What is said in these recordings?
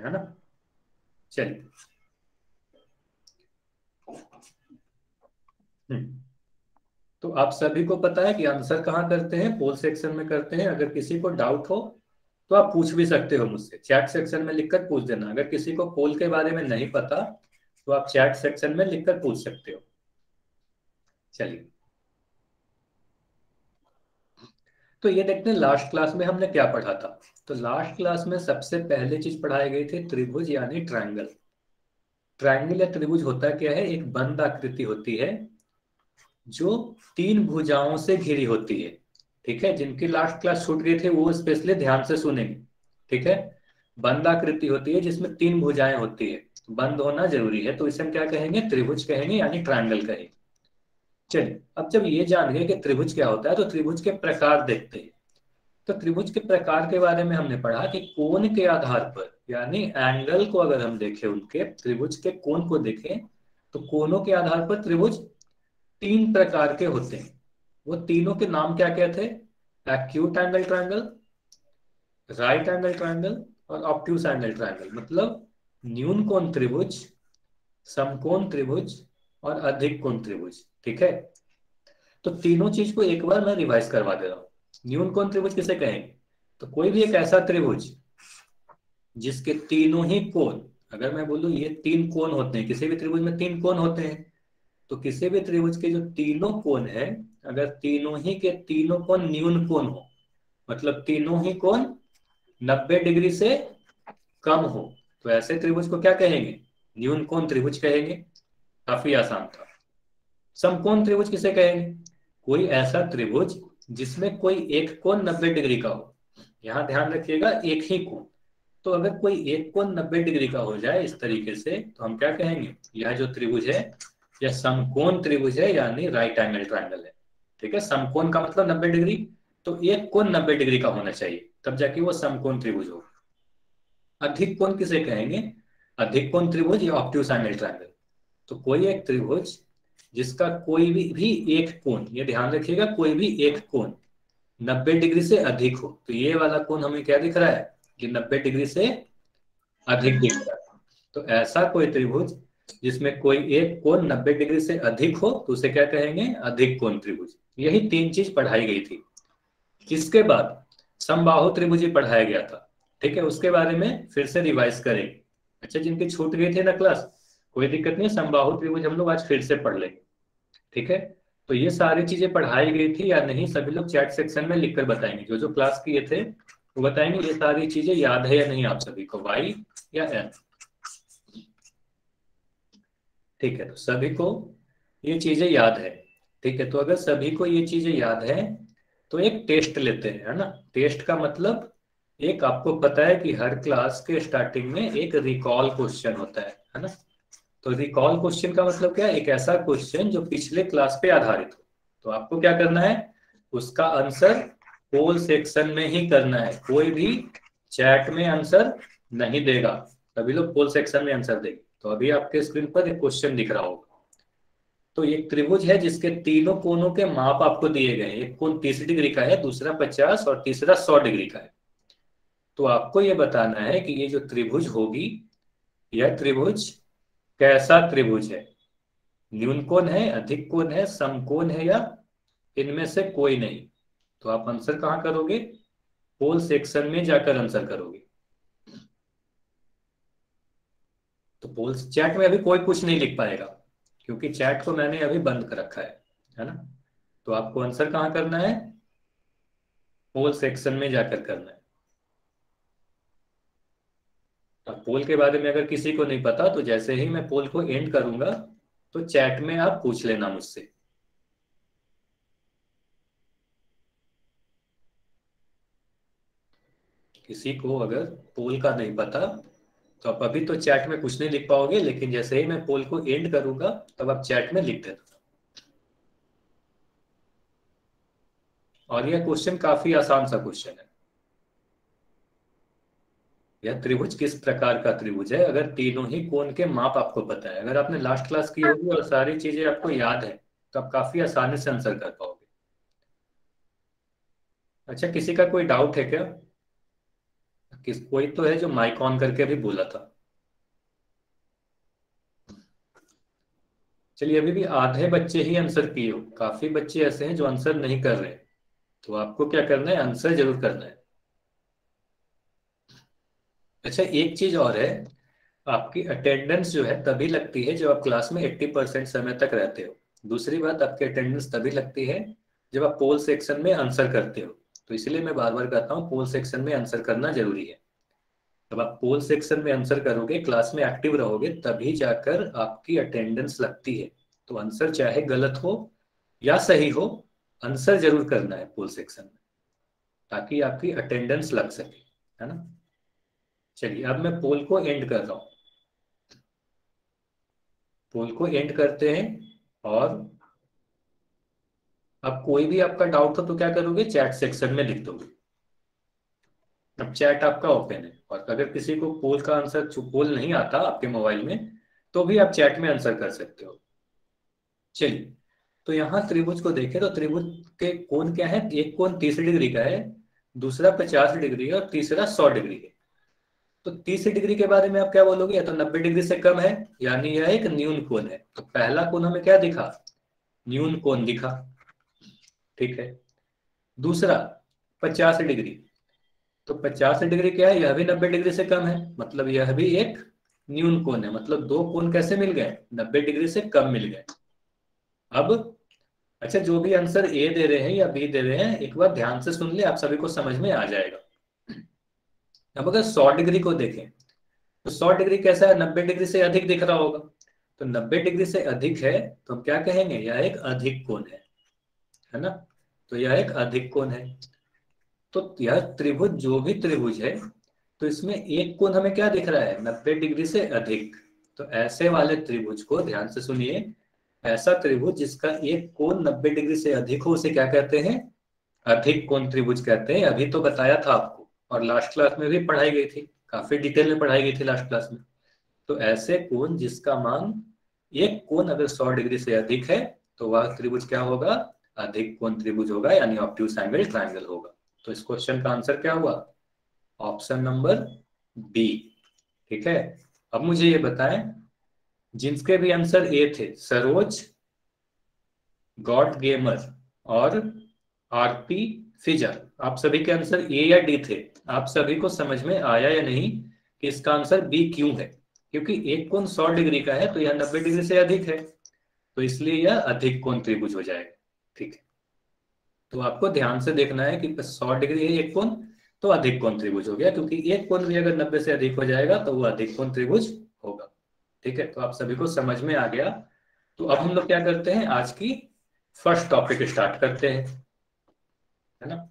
हैं है ना? चलिए। हम्म। तो आप सभी को पता है कि आंसर कहाँ करते हैं? पोल सेक्शन में करते हैं। अगर किसी को डाउट हो तो आप पूछ भी सकते हो मुझसे। चैट सेक्शन में लिखकर पूछ देना। अगर किसी को पोल के बारे में नहीं पता तो आप चैट सेक्शन में लिखकर पूछ सकते हो। चलिए। तो ये देखते हैं लास्ट क्लास में हमने क्या पढ़ा था? तो लास्ट क्लास में सबसे पहले चीज़ पढ़ाई गई थी त्रिभुज यानी ट्रायंगल ट्रायंगल या त्रिभुज होता क्या है? एक बंद आकृति होती है जो तीन भुजाओं से घिरी होती है। ठीक है? जिनकी लास्ट क्लास छूट गई थी, वो स्पेशली ध्यान से सुनेंगे। ठीक है? बंद आकृति होती है जिसमें तीन भुजाएँ होती है। बंद होना ज़रूरी है तो इसे हम क्या कहेंगे? त्रिभुज कहेंगे यानी ट्रायंगल कहेंगे। चलिए, अब जब ये जान गए कि त्रिभुज क्या होता है तो त्रिभुज के प्रकार देखते हैं। तो त्रिभुज के प्रकार के बारे में हमने पढ़ा कि कोण के आधार पर, यानी एंगल को अगर हम देखें उनके, त्रिभुज के कोण को देखें तो कोनों के आधार पर त्रिभुज तीन प्रकार के होते हैं। वो तीनों के नाम क्या क्या थे? Acute angle triangle right angle triangle और ऑप्ट्यूस एंगल ट्रायंगल मतलब न्यून कोण त्रिभुज, समकोण त्रिभुज और अधिक कोण त्रिभुज। ठीक है? तो तीनों चीज़ को एक बार मैं रिवाइज करवा दे रहा हूँ। न्यून कोण त्रिभुज किसे कहेंगे? तो कोई भी एक ऐसा त्रिभुज जिसके तीनों ही कोण, अगर मैं बोलूँ ये तीन कोण होते हैं, किसी भी त्रिभुज में तीन कोण होते हैं तो किसी भी त्रिभुज के जो तीनों कोण है, अगर तीनों ही के तीनों कोण न्यून कोण हो मतलब तीनों ही कोण 90 डिग्री से कम हो तो ऐसे त्रिभुज को क्या कहेंगे? न्यून कोण त्रिभुज कहेंगे। काफ़ी आसान था। समकोण त्रिभुज किसे कहेंगे? कोई ऐसा त्रिभुज जिसमें कोई एक कोण 90 डिग्री का हो। यहाँ ध्यान रखिएगा, एक ही कोण। तो अगर कोई एक कोण 90 डिग्री का हो जाए इस तरीके से तो हम क्या कहेंगे? यह जो त्रिभुज है, यह समकोण त्रिभुज है, यानी राइट एंगल ट्राइंगल है। ठीक है? समकोण का मतलब 90 डिग्री? तो एक कोण 90 डिग्री का होना चाहिए, तब जाके वो समकोण त्रिभुज हो। अधिक कोण किसे कहेंगे? अधिक कोण त्रिभुज? या ऑप्टिव एंगल ट्रायंगल। तो कोई एक त्रिभुज जिसका कोई भी, भी एक कोण ये ध्यान रखिएगा कोई भी एक कोण 90 डिग्री से अधिक हो तो ये वाला कोण हमें क्या दिख रहा है कि 90 डिग्री से अधिक दिख रहा है। तो ऐसा कोई त्रिभुज जिसमें कोई एक कोण 90 डिग्री से अधिक हो तो उसे क्या कहेंगे? अधिक कोण त्रिभुज। यही तीन चीज़ पढ़ाई गई थी। इसके बाद? समबाहु त्रिभुज पढ़ाया गया था। ठीक है उसके बारे में फिर से रिवाइज करेंगे। अच्छा जिनके छूट गए थे ना क्लास कोई दिक्कत नहीं समबाहु त्रिभुज हम लोग आज फिर से पढ़ लेंगे। ठीक है? तो ये सारी चीज़ें पढ़ाई गई थी, या नहीं, सभी लोग चैट सेक्शन में लिखकर बताएँगे। जो जो क्लास किए थे, वो बताएँगे, ये सारी चीज़ें याद है या नहीं आप सभी को वाई या एन ठीक है तो सभी को ये चीज़ें याद है। ठीक है तो अगर सभी को ये चीज़ें याद है तो एक टेस्ट लेते हैं, है ना? टेस्ट का मतलब एक आपको पता है कि हर क्लास के स्टार्टिंग में एक रिकॉल क्वेश्चन होता है है ना? तो रिकॉल क्वेश्चन का मतलब क्या है? एक ऐसा क्वेश्चन जो पिछले क्लास पे आधारित हो। तो आपको क्या करना है? उसका आंसर पोल सेक्शन में ही करना है। कोई भी चैट में आंसर नहीं देगा। सभी लोग पोल सेक्शन में आंसर देंगे। तो अभी आपके स्क्रीन पर एक क्वेश्चन दिख रहा होगा। तो एक त्रिभुज है जिसके तीनों कोनों के माप आपको दिए गए एक कोण तीस डिग्री का है, दूसरा पचास और तीसरा सौ डिग्री का है। तो आपको यह बताना है कि ये जो त्रिभुज होगी, यह त्रिभुज कैसा त्रिभुज है? न्यून कोण है, अधिक कोण है समकोण है, या इनमें से कोई नहीं? तो आप आंसर कहाँ करोगे? पोल सेक्शन में जाकर आंसर करोगे। तो पोल चैट में अभी कोई कुछ नहीं लिख पाएगा, क्योंकि चैट को मैंने अभी बंद कर रखा है है ना? तो आपको आंसर कहाँ करना है? पोल सेक्शन में जाकर करना है। अब पोल के बारे में अगर किसी को नहीं पता तो जैसे ही मैं पोल को एंड करूँगा तो चैट में आप पूछ लेना मुझसे। किसी को अगर पोल का नहीं पता तो आप अभी तो चैट में कुछ नहीं लिख पाओगे, लेकिन जैसे ही मैं पोल को एंड करूँगा, तब आप चैट में लिख देना। और यह क्वेश्चन काफ़ी आसान सा क्वेश्चन है। यह त्रिभुज किस प्रकार का त्रिभुज है? अगर तीनों ही कोण के माप आपको पता है। अगर आपने लास्ट क्लास की होगी और सारी चीज़ें आपको याद है तो आप काफ़ी आसानी से आंसर कर पाओगे। अच्छा किसी का कोई डाउट है क्या? किस, कोई तो है जो माइक ऑन करके भी बोला था। चलिए, अभी भी आधे बच्चे ही आंसर किए हो। काफ़ी बच्चे ऐसे हैं जो आंसर नहीं कर रहे। तो आपको क्या करना है? आंसर ज़रूर करना है। अच्छा एक चीज़ और है। आपकी अटेंडेंस जो है तभी लगती है जब आप क्लास में 80 परसेंट समय तक रहते हो। दूसरी बात, आपकी अटेंडेंस तभी लगती है जब आप पोल सेक्शन में आंसर करते हो। तो इसलिए मैं बार बार कहता हूँ पोल सेक्शन में आंसर करना ज़रूरी है। जब आप पोल सेक्शन में आंसर करोगे क्लास में एक्टिव रहोगे, तभी जाकर आपकी अटेंडेंस लगती है। तो आंसर चाहे गलत हो या सही हो आंसर ज़रूर करना है पोल सेक्शन में, ताकि आपकी अटेंडेंस लग सके, है ना? चलिए, अब मैं पोल को एंड कर रहा हूँ। पोल को एंड करते हैं और अब कोई भी आपका डाउट हो तो क्या करोगे? चैट सेक्शन में लिख दोगे। अब चैट आपका ओपन है और अगर किसी को पोल का आंसर पोल नहीं आता आपके मोबाइल में तो भी आप चैट में आंसर कर सकते हो। चलिए तो यहाँ त्रिभुज को देखें तो त्रिभुज के कोण क्या है? एक कोण तीस डिग्री का है, दूसरा पचास डिग्री है और तीसरा सौ डिग्री है। तो तीस डिग्री के बारे में आप क्या बोलोगे? या तो नब्बे डिग्री से कम है, यानी यह एक न्यून कोण है। तो पहला कोण हमें क्या दिखा? न्यून कोण दिखा। ठीक है। दूसरा, पचास डिग्री। तो पचास डिग्री क्या है? यह भी नब्बे डिग्री से कम है। मतलब यह भी एक न्यून कोण है। मतलब दो कोण कैसे मिल गए? नब्बे डिग्री से कम मिल गए। अब अच्छा जो भी आंसर ए दे रहे हैं या बी दे रहे हैं, एक बार ध्यान से सुन ले, आप सभी को समझ में आ जाएगा। अब अगर सौ डिग्री को देखें तो सौ डिग्री कैसा है? नब्बे डिग्री से अधिक दिख रहा होगा। तो नब्बे डिग्री से अधिक है तो हम क्या कहेंगे? यह एक अधिक कोण है है ना? तो यह एक अधिक कोण है। तो यह त्रिभुज, जो भी त्रिभुज है तो इसमें एक कोण हमें क्या दिख रहा है? नब्बे डिग्री से अधिक। तो ऐसे वाले त्रिभुज को ध्यान से सुनिए। ऐसा त्रिभुज जिसका एक कोण नब्बे डिग्री से अधिक हो, उसे क्या कहते हैं? अधिक कोण त्रिभुज कहते हैं। अभी तो बताया था आपको। और लास्ट क्लास में भी पढ़ाई गई थी। काफ़ी डिटेल में पढ़ाई गई थी लास्ट क्लास में। तो ऐसे कोण जिसका मान एक कोण अगर सौ डिग्री से अधिक है तो वह त्रिभुज क्या होगा? अधिक कोण त्रिभुज होगा, यानी ऑप्टिव एंगल ट्राइंगल होगा। तो इस क्वेश्चन का आंसर क्या हुआ? ऑप्शन नंबर बी ठीक है? अब मुझे ये बताएँ, जिनके भी आंसर ए थे, सरोज, गॉड गेमर और आरपी फिजर आप सभी के आंसर ए या डी थे। आप सभी को समझ में आया या नहीं कि इसका आंसर बी क्यों है? क्योंकि एक कोण सौ डिग्री का है तो यह नब्बे डिग्री से अधिक है। तो इसलिए यह अधिक कोण त्रिभुज हो जाएगा। ठीक है। तो आपको ध्यान से देखना है कि सौ डिग्री है एक कोण तो अधिक कोण त्रिभुज हो गया, क्योंकि एक कोण भी अगर नब्बे से अधिक हो जाएगा तो वो अधिक कोण त्रिभुज होगा। ठीक है तो आप सभी को समझ में आ गया। तो अब हम लोग क्या करते हैं? आज की फ़र्स्ट टॉपिक स्टार्ट करते हैं। है ना?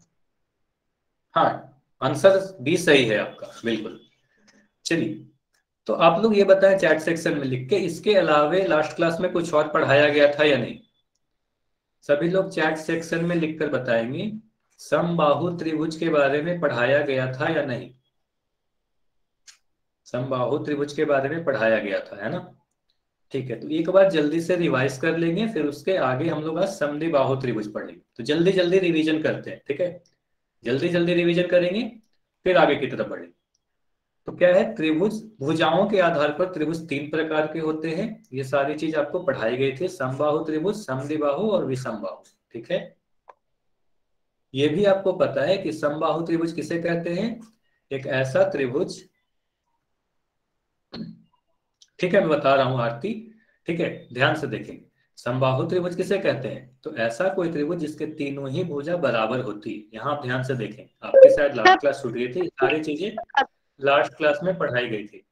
हाँ आंसर भी सही है आपका, बिल्कुल। चलिए तो आप लोग ये बताएँ चैट सेक्शन में लिख के, इसके अलावे लास्ट क्लास में कुछ और पढ़ाया गया था या नहीं? सभी लोग चैट सेक्शन में लिखकर बताएँगे, समबाहु त्रिभुज के बारे में पढ़ाया गया था या नहीं? समबाहु त्रिभुज के बारे में पढ़ाया गया था, है ना? ठीक है तो एक बार जल्दी से रिवाइज कर लेंगे, फिर उसके आगे हम लोग आज समधि बाहु त्रिभुज पढ़ेंगे। तो जल्दी जल्दी रिवीजन करते हैं, ठीक है? जल्दी जल्दी रिवीजन करेंगे, फिर आगे की तरफ़ बढ़ेंगे। तो क्या है, त्रिभुज, भुजाओं के आधार पर त्रिभुज तीन प्रकार के होते हैं। ये सारी चीज़ आपको पढ़ाई गई थी समबाहु त्रिभुज समदिबाहु और विषमबाहु ठीक है? ये भी आपको पता है कि समबाहु त्रिभुज किसे कहते हैं? एक ऐसा त्रिभुज ठीक है, मैं बता रहा हूँ आरती। ठीक है, ध्यान से देखें। संबाहु त्रिभुज किसे कहते हैं? तो ऐसा कोई त्रिभुज जिसके तीनों ही भुजा बराबर होती है। यहाँ आप ध्यान से देखें। आपकी शायद लास्ट क्लास छूट गई थी सारी चीज़ें लास्ट क्लास में पढ़ाई गई थी।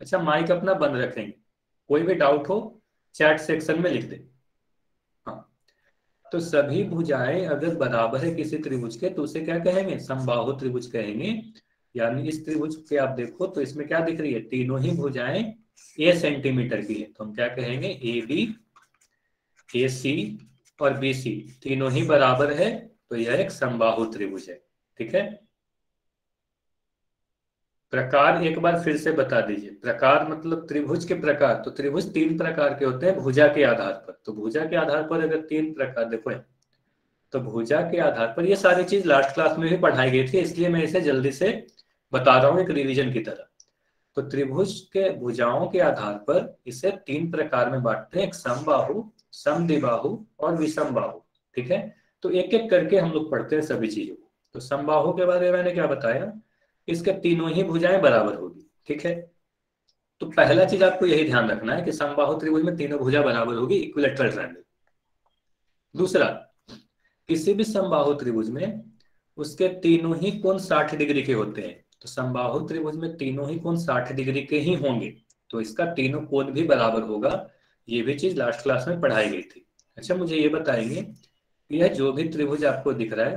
अच्छा माइक अपना बंद रखेंगे। कोई भी डाउट हो चैट सेक्शन में लिख दे। हाँ। तो सभी भुजाएँ अगर बराबर है किसी त्रिभुज के तो उसे क्या कहेंगे? संबाहु त्रिभुज कहेंगे। यानी इस त्रिभुज के आप देखो तो इसमें क्या दिख रही है? तीनों ही भुजाएँ ए सेंटीमीटर की है। तो हम क्या कहेंगे? ए बी ए सी और बी सी तीनों ही बराबर है तो यह एक संबाहु त्रिभुज है। ठीक है? प्रकार एक बार फिर से बता दीजिए। प्रकार मतलब त्रिभुज के प्रकार। तो त्रिभुज तीन प्रकार के होते हैं, भुजा के आधार पर। तो भुजा के आधार पर अगर तीन प्रकार देखो तो भुजा के आधार पर ये सारी चीज़ लास्ट क्लास में भी पढ़ाई गई थी, इसलिए मैं इसे जल्दी से बता रहा हूँ एक रिवीजन की तरह। तो त्रिभुज के भुजाओं के आधार पर इसे तीन प्रकार में बांटते हैं, एक समबाहु, समदिबाहु और विषम ठीक है? तो एक एक करके हम लोग पढ़ते हैं सभी चीज़ों को। तो समबाहु के बारे में मैंने क्या बताया? इसके तीनों ही भुजाएँ बराबर होगी, ठीक है? तो पहला चीज़ आपको यही ध्यान रखना है कि समबाहु त्रिभुज में तीनों भुजा बराबर होगी इक्विलेटरल ट्रायंगल दूसरा, किसी भी समबाहु त्रिभुज में उसके तीनों ही कोण 60 डिग्री के होते हैं। तो समबाहु त्रिभुज में तीनों ही कोण 60 डिग्री के ही होंगे तो इसका तीनों कोण भी बराबर होगा। ये भी चीज़ लास्ट क्लास में पढ़ाई गई थी। अच्छा मुझे ये बताएँगे यह जो भी त्रिभुज आपको दिख रहा है,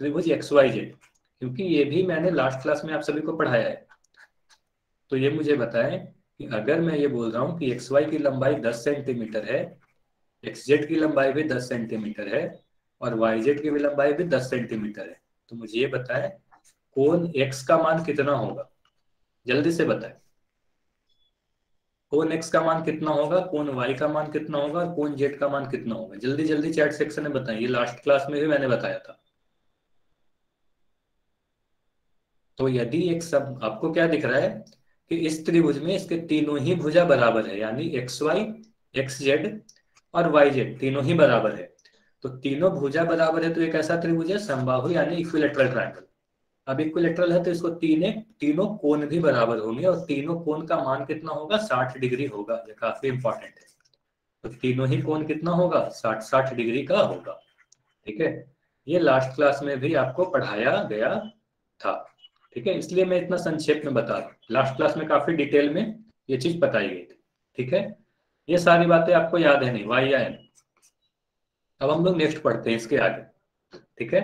त्रिभुज एक्स वाई जेड क्योंकि ये भी मैंने लास्ट क्लास में आप सभी को पढ़ाया है। तो ये मुझे बताएँ कि अगर मैं ये बोल रहा हूँ कि एक्स वाई की लंबाई 10 सेंटीमीटर है एक्स जेड की लंबाई भी 10 सेंटीमीटर है, और वाई जेड की भी लंबाई भी 10 सेंटीमीटर है तो मुझे ये बताएँ कौन एक्स का मान कितना होगा? जल्दी से बताएँ। कौन एक्स का मान कितना होगा? कौन वाई का मान कितना होगा? कौन जेड का मान कितना होगा? जल्दी जल्दी चैट सेक्शन में बताएँ। ये लास्ट क्लास में भी मैंने बताया था। तो यदि एक सब आपको क्या दिख रहा है कि इस त्रिभुज में इसके तीनों ही भुजा बराबर है, यानी एक्स वाई एक्स जेड और वाई जेड तीनों ही बराबर है। तो तीनों भुजा बराबर है तो एक ऐसा त्रिभुज है संबाहु यानी इक्विलेटरल ट्रायंगल अब इक्विलेटरल है तो इसको तीन तीनों कोण भी बराबर होंगे और तीनों कोण का मान कितना होगा? साठ डिग्री होगा, ये काफ़ी इंपॉर्टेंट है। तो तीनों ही कोण कितना होगा? साठ साठ डिग्री का होगा। ठीक है? ये लास्ट क्लास में भी आपको पढ़ाया गया था। ठीक है? इसलिए मैं इतना संक्षेप में बता रहा हूँ। लास्ट क्लास में काफ़ी डिटेल में ये चीज़ बताई गई थी। ठीक है? ये सारी बातें आपको याद है नहीं? वाई या एन अब हम लोग नेक्स्ट पढ़ते हैं इसके आगे। ठीक है?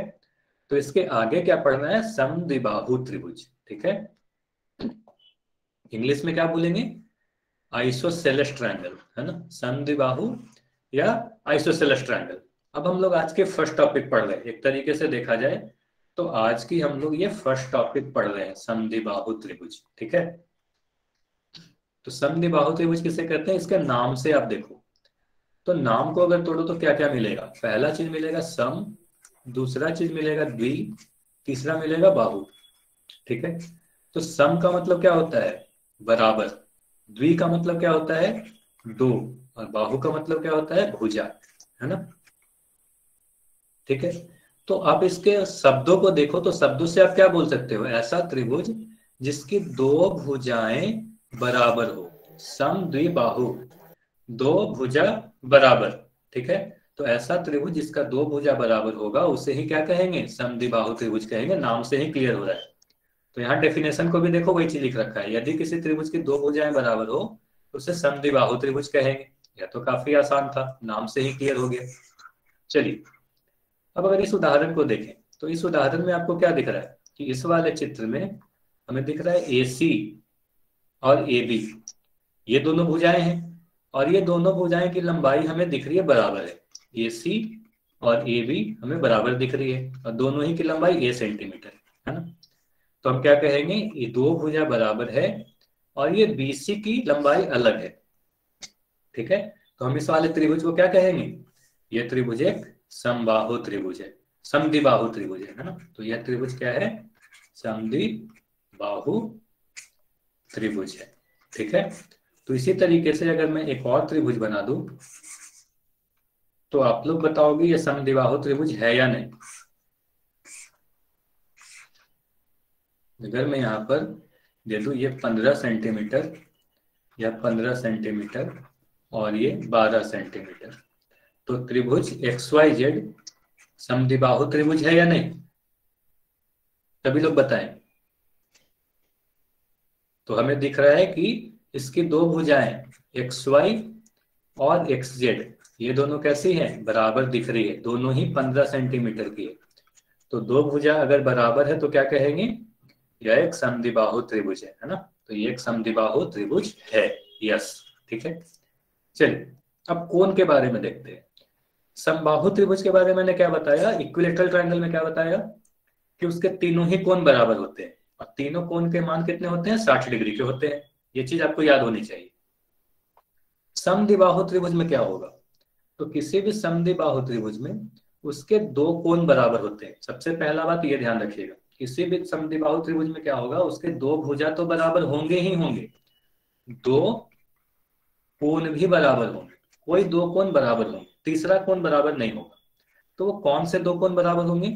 तो इसके आगे क्या पढ़ना है? समद्विबाहु त्रिभुज, ठीक है? इंग्लिश में क्या बोलेंगे? आइसोसेलस ट्रायंगल है ना? समद्विबाहु या आइसोसेलस ट्रायंगल अब हम लोग आज के फ़र्स्ट टॉपिक पढ़ रहे हैं। एक तरीके से देखा जाए तो आज की हम लोग ये फ़र्स्ट टॉपिक पढ़ रहे हैं समद्विबाहु त्रिभुज, ठीक है? तो समद्विबाहु त्रिभुज किसे कहते हैं? इसके नाम से आप देखो। तो नाम को अगर तोड़ो तो क्या क्या मिलेगा? पहला चीज़ मिलेगा सम दूसरा चीज़ मिलेगा द्वि, तीसरा मिलेगा बाहु, ठीक है? तो सम का मतलब क्या होता है? बराबर। द्वि का मतलब क्या होता है? दो। और बाहु का मतलब क्या होता है? भुजा, है ना? ठीक है? तो आप इसके शब्दों को देखो तो शब्दों से आप क्या बोल सकते हो? ऐसा त्रिभुज जिसकी दो भुजाएँ बराबर हो। सम द्विबाहु दो भुजा बराबर, ठीक है? तो ऐसा त्रिभुज जिसका दो भुजा बराबर होगा, उसे ही क्या कहेंगे? समद्विबाहु त्रिभुज कहेंगे। नाम से ही क्लियर हो रहा है। तो यहाँ डेफिनेशन को भी देखो, वही चीज़ लिख रखा है। यदि किसी त्रिभुज की दो भुजाएँ बराबर हो तो उसे समद्विबाहु त्रिभुज कहेंगे। यह तो काफ़ी आसान था। नाम से ही क्लियर हो गया। चलिए, अब अगर इस उदाहरण को देखें तो इस उदाहरण में आपको क्या दिख रहा है? कि इस वाले चित्र में हमें दिख रहा है ए सी और ए बी ये दोनों भुजाएँ हैं और ये दोनों भुजाएँ की लंबाई हमें दिख रही है बराबर है। ए सी और ए बी हमें बराबर दिख रही है। और दोनों ही की लंबाई ए सेंटीमीटर है ना? तो हम क्या कहेंगे? ये दो भुजा बराबर है और ये बी सी की लंबाई अलग है। ठीक है? तो हम इस वाले त्रिभुज को क्या कहेंगे? ये त्रिभुज एक समबाहु त्रिभुज है समधि बाहु त्रिभुज है ना? तो यह त्रिभुज क्या है? समधि बाहु त्रिभुज है। ठीक है? तो इसी तरीके से अगर मैं एक और त्रिभुज बना दू तो आप लोग बताओगे ये समदिबाहु त्रिभुज है या नहीं? अगर मैं यहाँ पर दे दू, ये पंद्रह सेंटीमीटर या पंद्रह सेंटीमीटर और ये बारह सेंटीमीटर। तो त्रिभुज एक्स वाई जेड समदिबाहु त्रिभुज है या नहीं? सभी लोग बताएँ। तो हमें दिख रहा है कि इसकी दो भुजाएँ एक्स वाई और एक्स जेड ये दोनों कैसी है? बराबर दिख रही है। दोनों ही पंद्रह सेंटीमीटर की है। तो दो भुजा अगर बराबर है तो क्या कहेंगे? यह एक समदिबाहु त्रिभुज है है ना? तो ये एक समदिबाहु त्रिभुज है। यस, ठीक है? चलिए, अब कोण के बारे में देखते हैं। समबाहु त्रिभुज के बारे में मैंने क्या बताया? इक्विलेटरल ट्रायंगल में क्या बताया? कि उसके तीनों ही कोण बराबर होते हैं। और तीनों कोण के मान कितने होते हैं? साठ डिग्री के होते हैं। ये चीज़ आपको याद होनी चाहिए। समदिबाहु त्रिभुज में क्या होगा? तो किसी भी बाहु त्रिभुज में उसके दो कोण बराबर होते हैं। सबसे पहला बात ये ध्यान रखिएगा, किसी भी समद्विबाहु त्रिभुज में क्या होगा, उसके दो भुजा तो बराबर होंगे ही होंगे। दो कोण भी बराबर होंगे, कोई दो कोण बराबर होंगे, तीसरा कोण बराबर नहीं होगा। तो वो कौन से दो कोण बराबर होंगे?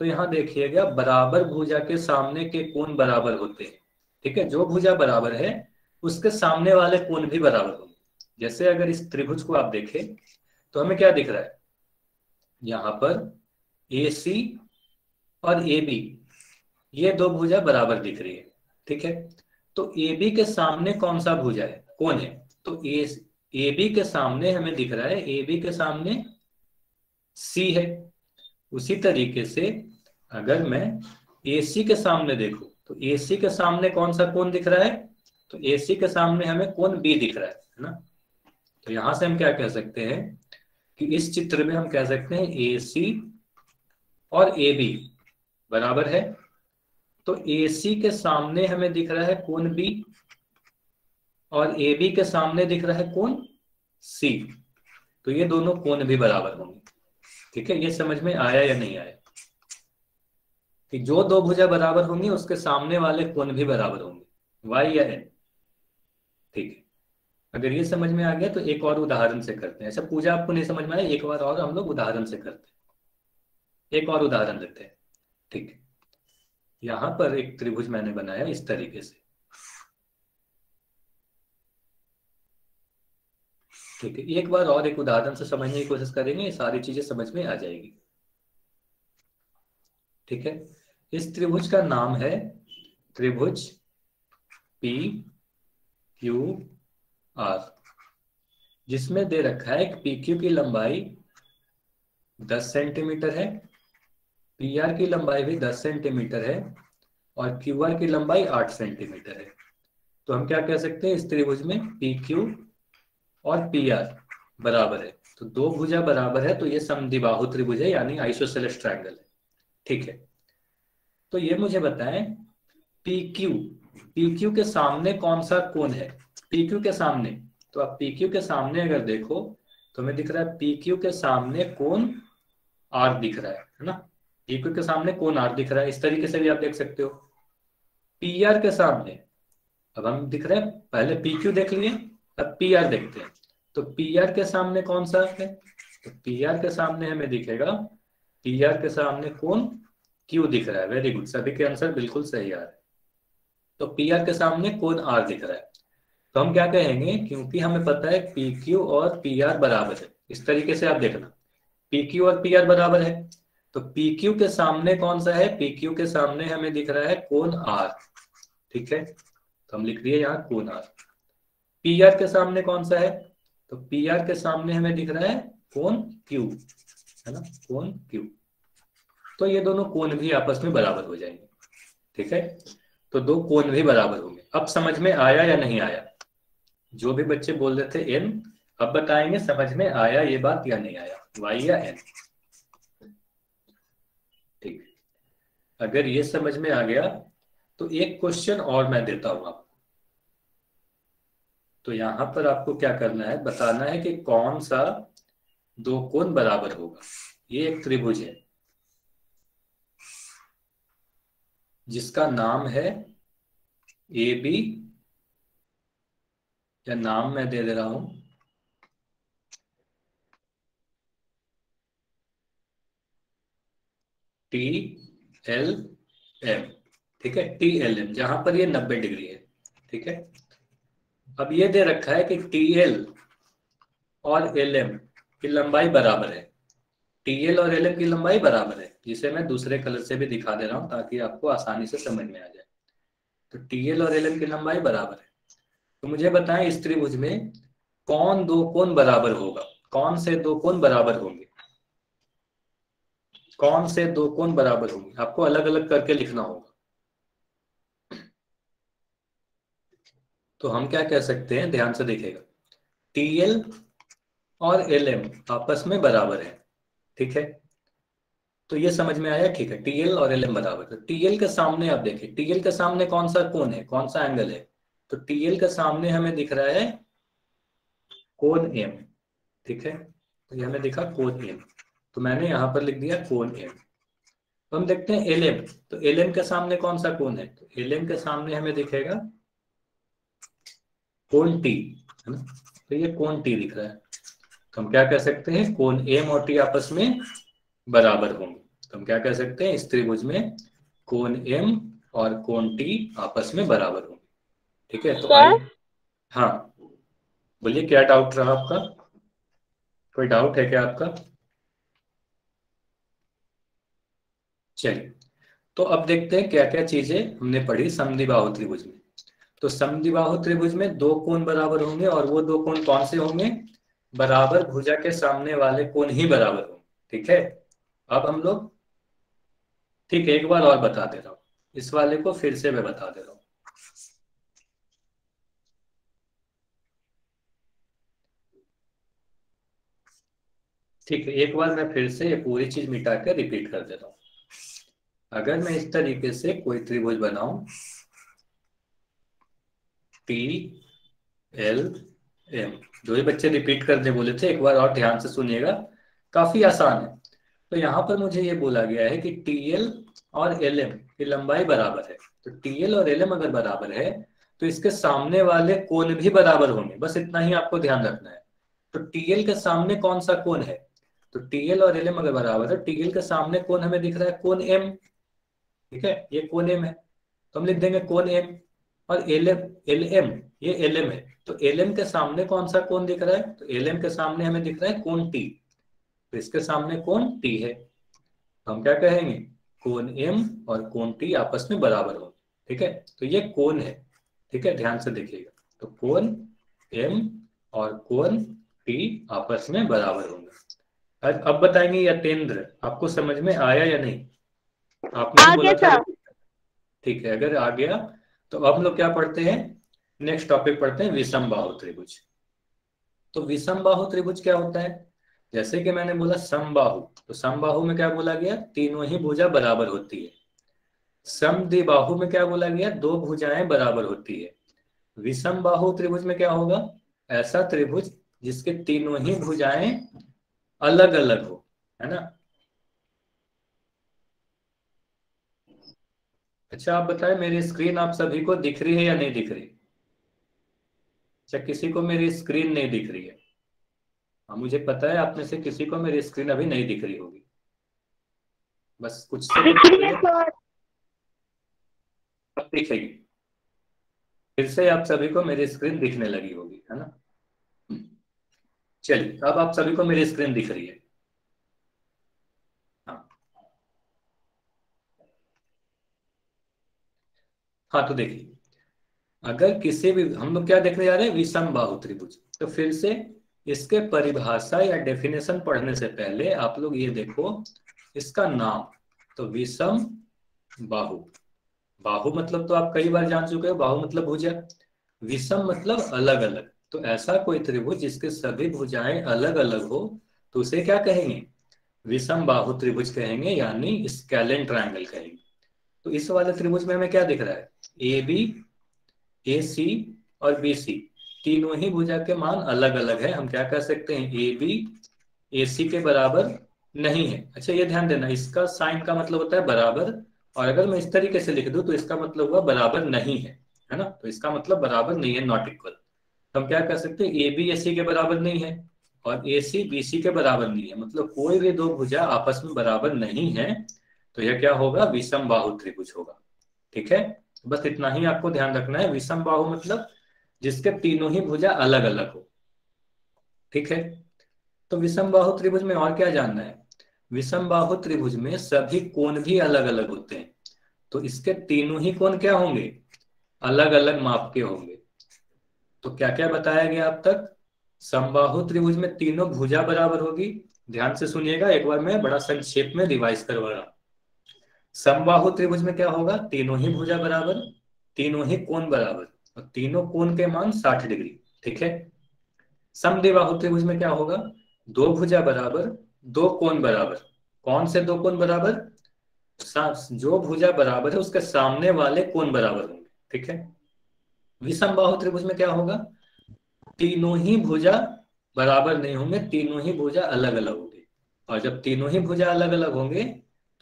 तो यहाँ देखिएगा, बराबर भुजा के सामने के कोण बराबर होते हैं, ठीक है? जो भुजा बराबर है, उसके सामने वाले कोण भी बराबर होंगे। जैसे अगर इस त्रिभुज को आप देखें तो हमें क्या दिख रहा है? यहाँ पर ए सी और ए बी ये दो भुजा बराबर दिख रही है, ठीक है? तो ए बी के सामने कौन सा भुजा है? कौन है? तो ए बी के सामने हमें दिख रहा है ए बी के सामने सी है। उसी तरीके से अगर मैं ए सी के सामने देखूँ तो ए सी के सामने कौन सा कौन दिख रहा है? तो ए सी के सामने हमें कौन बी दिख रहा है ना? तो यहाँ से हम क्या कह सकते हैं? कि इस चित्र में हम कह सकते हैं ए सी और ए बी बराबर है। तो ए सी के सामने हमें दिख रहा है कौन बी और ए बी के सामने दिख रहा है कौन सी तो ये दोनों कोण भी बराबर होंगे। ठीक है? ये समझ में आया या नहीं आया? कि जो दो भुजा बराबर होंगी, उसके सामने वाले कोण भी बराबर होंगे? वाई या एन ठीक है? अगर ये समझ में आ गया तो एक और उदाहरण से करते हैं। ऐसा पूजा आपको नहीं समझ में आया एक बार और हम लोग उदाहरण से करते हैं। एक और उदाहरण लेते हैं। ठीक। है यहाँ पर एक त्रिभुज मैंने बनाया इस तरीके से। ठीक है, एक बार और एक उदाहरण से समझने की कोशिश करेंगे सारी चीज़ें समझ में आ जाएगी। ठीक है, इस त्रिभुज का नाम है त्रिभुज पी क्यू आर। जिसमें दे रखा है कि क्यू की लंबाई 10 सेंटीमीटर है आर की लंबाई भी 10 सेंटीमीटर है और क्यू आर की लंबाई 8 सेंटीमीटर है। तो हम क्या कह सकते हैं? इस त्रिभुज में क्यू और आर बराबर है। तो दो भुजा बराबर है तो ये समदिबाहु त्रिभुज है, यानी आइसोसेलेस ट्रायंगल है। ठीक है। तो ये मुझे बताएँ पी क्यू के सामने कौन सा कोण है? क्यू के सामने। तो आप क्यू के सामने अगर देखो तो हमें दिख रहा है क्यू के सामने कौन आर दिख रहा है ना? पी क्यू के सामने कौन आर दिख रहा है। इस तरीके से भी आप देख सकते हो। आर के सामने, अब हम दिख रहे हैं, पहले क्यू देख लिए, अब आर देखते हैं। तो आर के सामने कौन सा है? तो आर के सामने हमें दिखेगा आर के सामने कौन क्यू दिख रहा है। वेरी गुड सभी के आंसर बिल्कुल सही आ रहे हैं। तो पी आर के सामने कौन आर दिख रहा है। तो हम क्या कहेंगे? क्योंकि हमें पता है पी क्यू और पी आर बराबर है। इस तरीके से आप देखना। पी क्यू और पी आर बराबर है। तो पी क्यू के सामने कौन सा है? पी क्यू के सामने हमें दिख रहा है कोन आर ठीक है? तो हम लिख दिए यहाँ कोन आर पी आर के सामने कौन सा है? तो पी आर के सामने हमें दिख रहा है कोन क्यू है ना? कोन क्यू तो ये दोनों कोन भी आपस में बराबर हो जाएँगे। ठीक है? तो दो कोन भी बराबर होंगे। अब समझ में आया या नहीं आया? जो भी बच्चे बोल रहे थे एन अब बताएँगे समझ में आया ये बात या नहीं आया? वाई या एन ठीक। अगर ये समझ में आ गया तो एक क्वेश्चन और मैं देता हूँ आपको। तो यहाँ पर आपको क्या करना है? बताना है कि कौन सा दो कोण बराबर होगा। ये एक त्रिभुज है। जिसका नाम है ए बी, या नाम मैं दे दे रहा हूँ। टी एल एम ठीक है? टी एल एम जहाँ पर ये 90 डिग्री है, ठीक है? अब ये दे रखा है कि टी एल और एल एम की लंबाई बराबर है। टी एल और एल एम की लंबाई बराबर है। जिसे मैं दूसरे कलर से भी दिखा दे रहा हूँ ताकि आपको आसानी से समझ में आ जाए। तो टीएल और एल एम की लंबाई बराबर है। तो मुझे बताएँ इस त्रिभुज में कौन दो कोण बराबर होगा? कौन से दो कोण बराबर होंगे? कौन से दो कोण बराबर होंगे? आपको अलग अलग करके लिखना होगा। तो हम क्या कह सकते हैं? ध्यान से देखेगा टीएल और एल एम आपस में बराबर है। ठीक है? तो ये समझ में आया? ठीक है टीएल और एल एम बराबर। है टीएल के सामने आप देखें टीएल के सामने कौन सा कोण है? कौन सा एंगल है? तो टीएल के सामने हमें दिख रहा है कोन एम ठीक है? तो ये हमें दिखा कोन एम तो मैंने यहाँ पर लिख दिया कोन एम तो हम देखते हैं एल एम तो एल एम के सामने कौन सा कोण है? तो एल एम के सामने हमें दिखेगा कोण टी है ना? तो ये कोण टी दिख रहा है। तो हम क्या कह सकते हैं? कोण एम और टी आपस में बराबर होंगे। तो हम क्या कह सकते हैं? इस त्रिभुज में कोण एम और कोण टी आपस में बराबर होंगे। ठीक है? तो आइए। हाँ। बोलिए क्या डाउट रहा आपका? कोई डाउट है क्या आपका? चलिए। तो अब देखते हैं क्या क्या चीज़ें हमने पढ़ी समदिबाहु त्रिभुज में। तो समदिबाहु त्रिभुज में दो कोण बराबर होंगे और वो दो कोण कौन से होंगे? बराबर भुजा के सामने वाले कोण ही बराबर होंगे। ठीक है? अब हम लोग, ठीक है एक बार और बता दे रहा हूँ। इस वाले को फिर से मैं बता दे रहा हूँ। ठीक है एक बार मैं फिर से ये पूरी चीज़ मिटा कर रिपीट कर देता हूँ। अगर मैं इस तरीके से कोई त्रिभुज बनाऊँ टी एल एम जो ये बच्चे रिपीट करने बोले थे, एक बार और ध्यान से सुनिएगा। काफ़ी आसान है। तो यहाँ पर मुझे ये बोला गया है कि टी एल और एल एम की लंबाई बराबर है। तो टी एल और एल एम अगर बराबर है तो इसके सामने वाले कोण भी बराबर होंगे। बस इतना ही आपको ध्यान रखना है। तो टी एल के सामने कौन सा कोण है? तो टी एल और एल एम अगर बराबर है टी एल के सामने कोण हमें दिख रहा है कोण एम ठीक है? ये कोन एम है। तो हम लिख देंगे कोन एम और एल एम एल एम ये एल एम है। तो एल एम के सामने कौन सा कोन दिख रहा है? तो एल एम के सामने हमें दिख रहा है कोन टी तो इसके सामने कौन टी है। तो हम क्या कहेंगे? कोन एम और कोन टी आपस में बराबर हो ठीक है? तो ये कोन है ठीक है? ध्यान से देखिएगा। तो कोन एम और कोन टी आपस में बराबर होंगे। अब बताएँगे यतेंद्र आपको समझ में आया या नहीं? आपने बोला था। ठीक है अगर आ गया तो अब हम लोग क्या पढ़ते हैं? नेक्स्ट टॉपिक पढ़ते हैं विषम बाहु त्रिभुज। तो विषम बाहु त्रिभुज क्या होता है? जैसे कि मैंने बोला समबाहु तो समबाहु में क्या बोला गया? तीनों ही भुजा बराबर होती है। समद्विबाहु में क्या बोला गया? दो भुजाएँ बराबर होती है। विषम बाहु त्रिभुज में क्या होगा? ऐसा त्रिभुज जिसके तीनों ही भुजाएँ अलग अलग हो, है ना? अच्छा आप बताएँ, मेरी स्क्रीन आप सभी को दिख रही है या नहीं दिख रही? अच्छा किसी को मेरी स्क्रीन नहीं दिख रही है हाँ। मुझे पता है आप में से किसी को मेरी स्क्रीन अभी नहीं दिख रही होगी। बस कुछ से दिखेगी फिर से आप सभी को मेरी स्क्रीन दिखने लगी होगी है ना? चलिए अब आप सभी को मेरी स्क्रीन दिख रही है। हाँ तो देखिए अगर किसी भी हम लोग क्या देखने जा रहे हैं? विषम बाहु त्रिभुज। तो फिर से इसके परिभाषा या डेफिनेशन पढ़ने से पहले आप लोग ये देखो, इसका नाम तो विषम बाहु। बाहु मतलब तो आप कई बार जान चुके हो, बाहु मतलब भुजा विषम मतलब अलग अलग तो ऐसा कोई त्रिभुज जिसके सभी भुजाएँ अलग अलग हो तो उसे क्या कहेंगे? विषम बाहु त्रिभुज कहेंगे, यानी स्कैलेंट ट्रायंगल कहेंगे। तो इस वाले त्रिभुज में हमें क्या दिख रहा है? ए बी ए सी और बी सी तीनों ही भुजा के मान अलग अलग है। हम क्या कर सकते हैं? ए बी ए सी के बराबर नहीं है। अच्छा ये ध्यान देना, इसका साइन का मतलब होता है बराबर, और अगर मैं इस तरीके से लिख दूँ तो इसका मतलब हुआ बराबर नहीं है है ना? तो इसका मतलब बराबर नहीं है नॉट इक्वल तो हम क्या कर सकते हैं? ए बी ए सी के बराबर नहीं है, और ए सी बी सी के बराबर नहीं है। मतलब कोई भी दो भुजा आपस में बराबर नहीं है तो यह क्या होगा? विषम बाहु त्रिभुज होगा। ठीक है? बस इतना ही आपको ध्यान रखना है। विषम बाहु मतलब जिसके तीनों ही भुजा अलग अलग हो। ठीक है? तो विषम बाहु त्रिभुज में और क्या जानना है? विषम बाहु त्रिभुज में सभी कोण भी अलग अलग होते हैं। तो इसके तीनों ही कोण क्या होंगे? अलग अलग माप के होंगे। तो क्या क्या बताया गया अब तक? समबाहु त्रिभुज में तीनों भुजा बराबर होगी। ध्यान से सुनिएगा, एक बार मैं बड़ा संक्षेप में रिवाइज करवा रहा समबाहु त्रिभुज में क्या होगा? तीनों ही भुजा बराबर, तीनों ही कोण बराबर। और तीनों कोण के मान 60 डिग्री, ठीक है? समद्विबाहु त्रिभुज में क्या होगा? दो भुजा बराबर, दो कोण बराबर। कौन से दो कोण बराबर? जो भुजा बराबर है, उसके सामने वाले कोण बराबर होंगे, ठीक है? विषम बाहु त्रिभुज में क्या होगा? तीनों ही भुजा बराबर नहीं होंगे, तीनों ही भुजा अलग अलग होंगे। और जब तीनों ही भुजा अलग अलग होंगे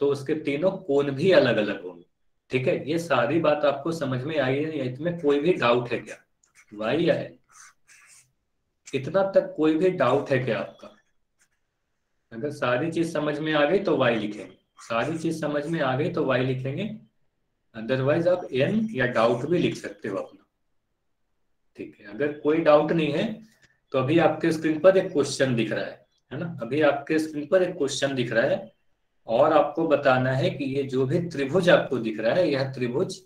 तो उसके तीनों कोण भी अलग अलग होंगे। ठीक है, ये सारी बात आपको समझ में आई है इसमें कोई भी डाउट है क्या? वाई है इतना तक कोई भी डाउट है क्या आपका? अगर सारी चीज़ समझ में आ गई तो वाई लिखेंगे। सारी चीज़ समझ में आ गई तो वाई लिखेंगे। अदरवाइज़ आप एन या डाउट भी लिख सकते हो अपना। ठीक है, अगर कोई डाउट नहीं है तो अभी आपके स्क्रीन पर एक क्वेश्चन दिख रहा है है ना? अभी आपके स्क्रीन पर एक क्वेश्चन दिख रहा है और आपको बताना है कि ये जो भी त्रिभुज आपको दिख रहा है यह त्रिभुज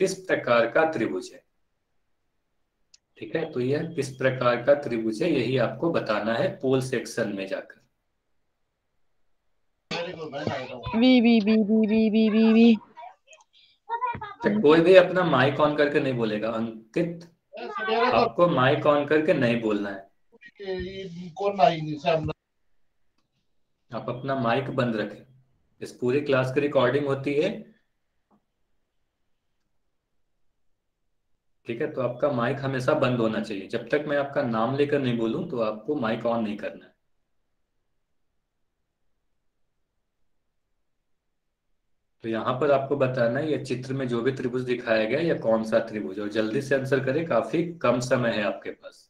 किस प्रकार का त्रिभुज है? ठीक है तो यह किस प्रकार का त्रिभुज है यही आपको बताना है पोल सेक्शन में जाकर। V V V V V V V V. तो कोई भी अपना माइक ऑन करके नहीं बोलेगा अंकित। आपको माइक ऑन करके नहीं बोलना है। आप अपना माइक बंद रखें। इस पूरी क्लास की रिकॉर्डिंग होती है। ठीक है तो आपका माइक हमेशा बंद होना चाहिए। जब तक मैं आपका नाम लेकर नहीं बोलूँ तो आपको माइक ऑन नहीं करना है। तो यहाँ पर आपको बताना है, ये चित्र में जो भी त्रिभुज दिखाया गया, या कौन सा त्रिभुज और जल्दी से आंसर करें, काफ़ी कम समय है आपके पास।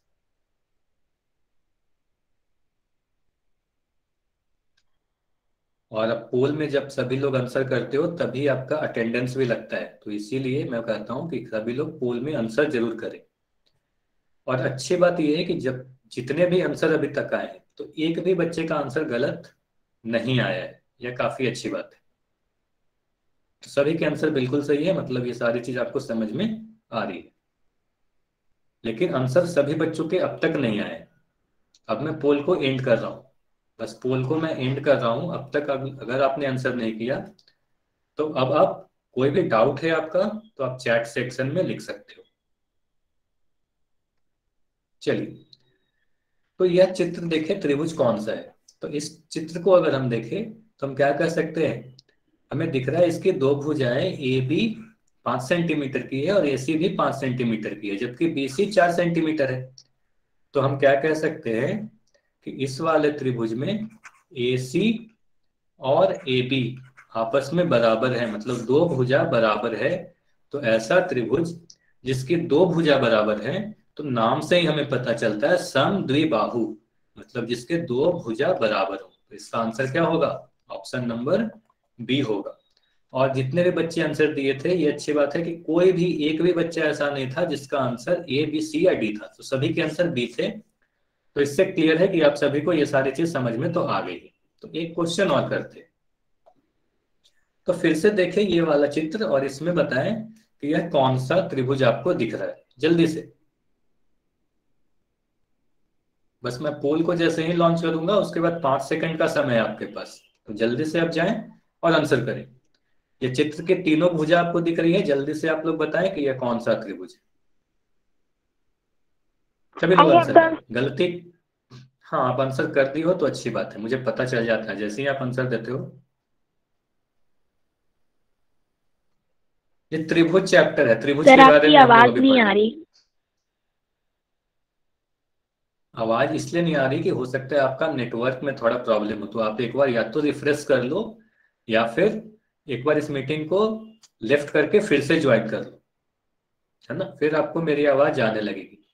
और अब पोल में जब सभी लोग आंसर करते हो, तभी आपका अटेंडेंस भी लगता है। तो इसीलिए मैं कहता हूँ कि सभी लोग पोल में आंसर ज़रूर करें। और अच्छी बात यह है कि जब जितने भी आंसर अभी तक आए हैं तो एक भी बच्चे का आंसर गलत नहीं आया है। यह काफ़ी अच्छी बात है। तो सभी के आंसर बिल्कुल सही है मतलब ये सारी चीज़ आपको समझ में आ रही है। लेकिन आंसर सभी बच्चों के अब तक नहीं आए अब मैं पोल को एंड कर रहा हूँ। बस पोल को मैं एंड कर रहा हूँ। अब तक अगर आपने आंसर नहीं किया तो अब आप कोई भी डाउट है आपका तो आप चैट सेक्शन में लिख सकते हो। चलिए तो यह चित्र देखें, त्रिभुज कौन सा है? तो इस चित्र को अगर हम देखें तो हम क्या कर सकते हैं? हमें दिख रहा है इसकी दो भुजाएँ ए बी पाँच सेंटीमीटर की है और ए सी भी पाँच सेंटीमीटर की है, जबकि बी सी चार सेंटीमीटर है। तो हम क्या कह सकते हैं? कि इस वाले त्रिभुज में ए सी और ए बी आपस में बराबर है मतलब दो भुजा बराबर है तो ऐसा त्रिभुज जिसकी दो भुजा बराबर है तो नाम से ही हमें पता चलता है सम द्विबाहु मतलब जिसके दो भुजा बराबर हो। तो इसका आंसर क्या होगा? ऑप्शन नंबर बी होगा। और जितने भी बच्चे आंसर दिए थे, ये अच्छी बात है कि कोई भी एक भी बच्चा ऐसा नहीं था जिसका आंसर ए बी सी या डी था। तो सभी के आंसर बी थे। तो इससे क्लियर है कि आप सभी को ये सारी चीज़ समझ में तो आ गई है। तो एक क्वेश्चन और करते तो फिर से देखें ये वाला चित्र और इसमें बताएँ कि यह कौन सा त्रिभुज आपको दिख रहा है। जल्दी से। बस मैं पोल को जैसे ही लॉन्च करूँगा, उसके बाद पाँच सेकंड का समय है आपके पास। तो जल्दी से आप जाएँ और आंसर करें। ये चित्र के तीनों भुजा आपको दिख रही है। जल्दी से आप लोग बताएँ कि यह कौन सा त्रिभुज है। आंसर गलती? हाँ आप आंसर कर दी हो तो अच्छी बात है। मुझे पता चल जाता है जैसे ही आप आंसर देते हो। ये त्रिभुज चैप्टर है त्रिभुज के बारे में आवाज़ नहीं आ रही आवाज़ इसलिए नहीं आ रही कि हो सकता है आपका नेटवर्क में थोड़ा प्रॉब्लम हो। तो आप एक बार या तो रिफ्रेश कर लो या फिर एक बार इस मीटिंग को लेफ़्ट करके फिर से ज्वाइन कर लो। है ना? फिर आपको मेरी आवाज़ आने लगेगी।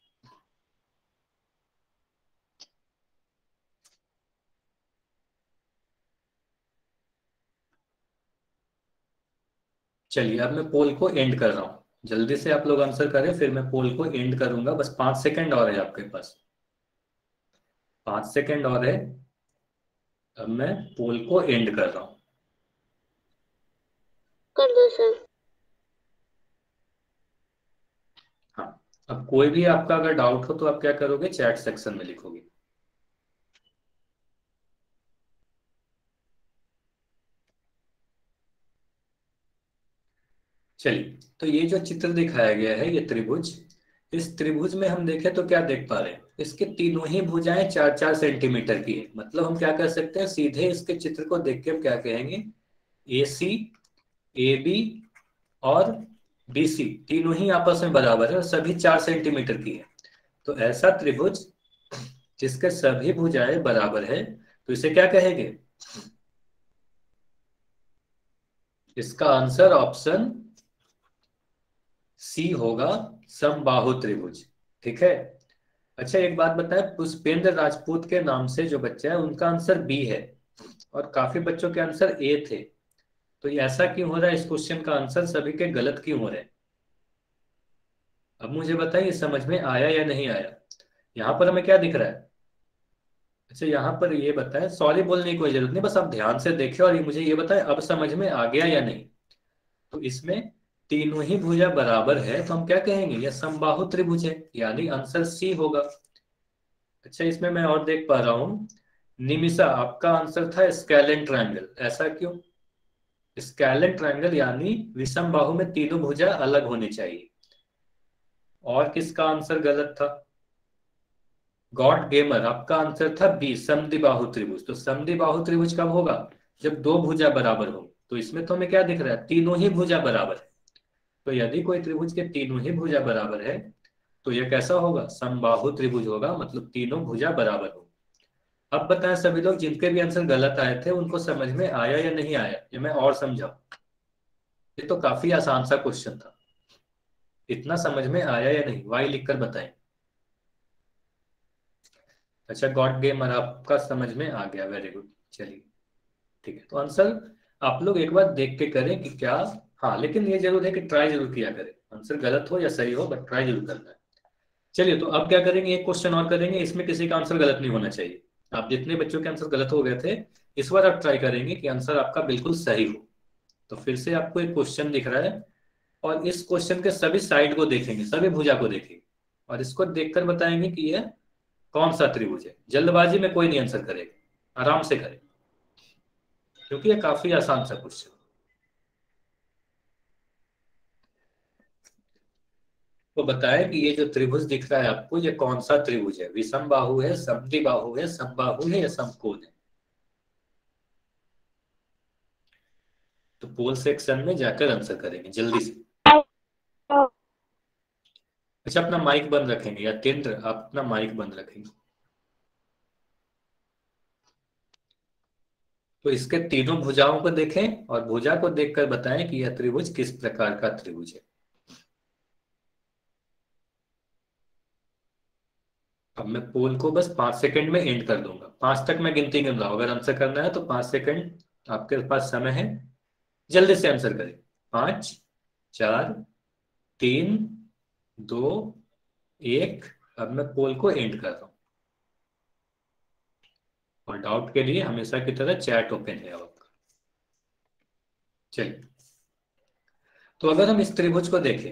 चलिए अब मैं पोल को एंड कर रहा हूँ। जल्दी से आप लोग आंसर करें फिर मैं पोल को एंड करूँगा। बस पाँच सेकंड और है आपके पास। पाँच सेकंड और है। अब मैं पोल को एंड कर रहा हूँ। कर दो सर हाँ अब कोई भी आपका अगर डाउट हो तो आप क्या करोगे? चैट सेक्शन में लिखोगे। चलिए। तो ये जो चित्र दिखाया गया है, ये त्रिभुज, इस त्रिभुज में हम देखें तो क्या देख पा रहे हैं? इसके तीनों ही भुजाएँ चार चार सेंटीमीटर की है। मतलब हम क्या कर सकते हैं? सीधे इसके चित्र को देख के हम क्या कहेंगे? ए सी ए बी और बी सी तीनों ही आपस में बराबर है सभी चार सेंटीमीटर की है। तो ऐसा त्रिभुज जिसके सभी भुजाएँ बराबर है तो इसे क्या कहेंगे? इसका आंसर ऑप्शन सी होगा समबाहु त्रिभुज, ठीक है? अच्छा एक बात बताए, पुष्पेंद्र राजपूत के नाम से जो बच्चा है, उनका आंसर बी है, और काफ़ी बच्चों के आंसर ए थे। तो ऐसा क्यों हो रहा है? इस क्वेश्चन का आंसर सभी के गलत क्यों हो रहे हैं? अब मुझे बताइए समझ में आया या नहीं आया? यहाँ पर हमें क्या दिख रहा है? अच्छा यहाँ पर ये बताए सॉरी बोलने की कोई ज़रूरत नहीं, बस आप ध्यान से देखें और ये मुझे ये बताए, अब समझ में आ गया या नहीं? तो इसमें तीनों ही भुजा बराबर है तो हम क्या कहेंगे? यह समबाहु त्रिभुज है, यानी आंसर सी होगा। अच्छा इसमें मैं और देख पा रहा हूँ। निमिषा, आपका आंसर था स्कैलन ट्रायंगल। ऐसा क्यों? स्कैलन ट्रायंगल यानी विषम बाहु में तीनों भुजा अलग होनी चाहिए। और किसका आंसर गलत था? गॉड गेमर, आपका आंसर था बी समदि बाहु त्रिभुज। तो समदि बाहु त्रिभुज कब होगा? जब दो भुजा बराबर हो। तो इसमें तो हमें क्या दिख रहा है? तीनों ही भुजा बराबर है। तो यदि कोई त्रिभुज के तीनों ही भुजा बराबर है तो यह कैसा होगा? समबाहु त्रिभुज होगा मतलब तीनों भुजा बराबर हो अब बताएँ सभी लोग, जिनके भी आंसर गलत आए थे, उनको समझ में आया या नहीं आया? ये मैं और समझाऊ। ये तो काफ़ी आसान सा क्वेश्चन था। इतना समझ में आया या नहीं? वाई लिखकर बताएँ। अच्छा गॉड गेमर आपका समझ में आ गया। वेरी गुड चलिए, ठीक है। तो आंसर आप लोग एक बार देख के करें कि क्या हाँ लेकिन ये ज़रूर है कि ट्राई ज़रूर किया करें। आंसर गलत हो या सही हो बट ट्राई ज़रूर करना है। चलिए तो अब क्या करेंगे? एक क्वेश्चन और करेंगे। इसमें किसी का आंसर गलत नहीं होना चाहिए। आप जितने बच्चों के आंसर गलत हो गए थे, इस बार आप ट्राई करेंगे कि आंसर आपका बिल्कुल सही हो। तो फिर से आपको एक क्वेश्चन दिख रहा है और इस क्वेश्चन के सभी साइड को देखेंगे, सभी भुजा को देखेंगे और इसको देखकर बताएँगे कि यह कौन सा त्रिभुज है। जल्दबाजी में कोई नहीं आंसर करेगा। आराम से करे क्योंकि यह काफ़ी आसान सा क्वेश्चन तो बताए कि ये जो त्रिभुज दिख रहा है आपको, ये कौन सा त्रिभुज है? विषम बाहु है समति बाहु है समबाहु है या समकोण है? तो पोल सेक्शन में जाकर आंसर करेंगे, जल्दी से। अच्छा अपना माइक बंद रखेंगे, या केंद्र, आप अपना माइक बंद रखेंगे। तो इसके तीनों भुजाओं को देखें और भुजा को देखकर बताएँ कि यह त्रिभुज किस प्रकार का त्रिभुज है। अब मैं पोल को बस पाँच सेकंड में एंड कर दूँगा। पाँच तक मैं गिनती गिन रहा हूँ अगर आंसर करना है तो पाँच सेकंड आपके पास समय है। जल्दी से आंसर करें। पाँच, चार, तीन, दो, एक। अब मैं पोल को एंड कर रहा हूँ। और डाउट के लिए हमेशा की तरह चैट ओपन है आपका चलिए। तो अगर हम इस त्रिभुज को देखें।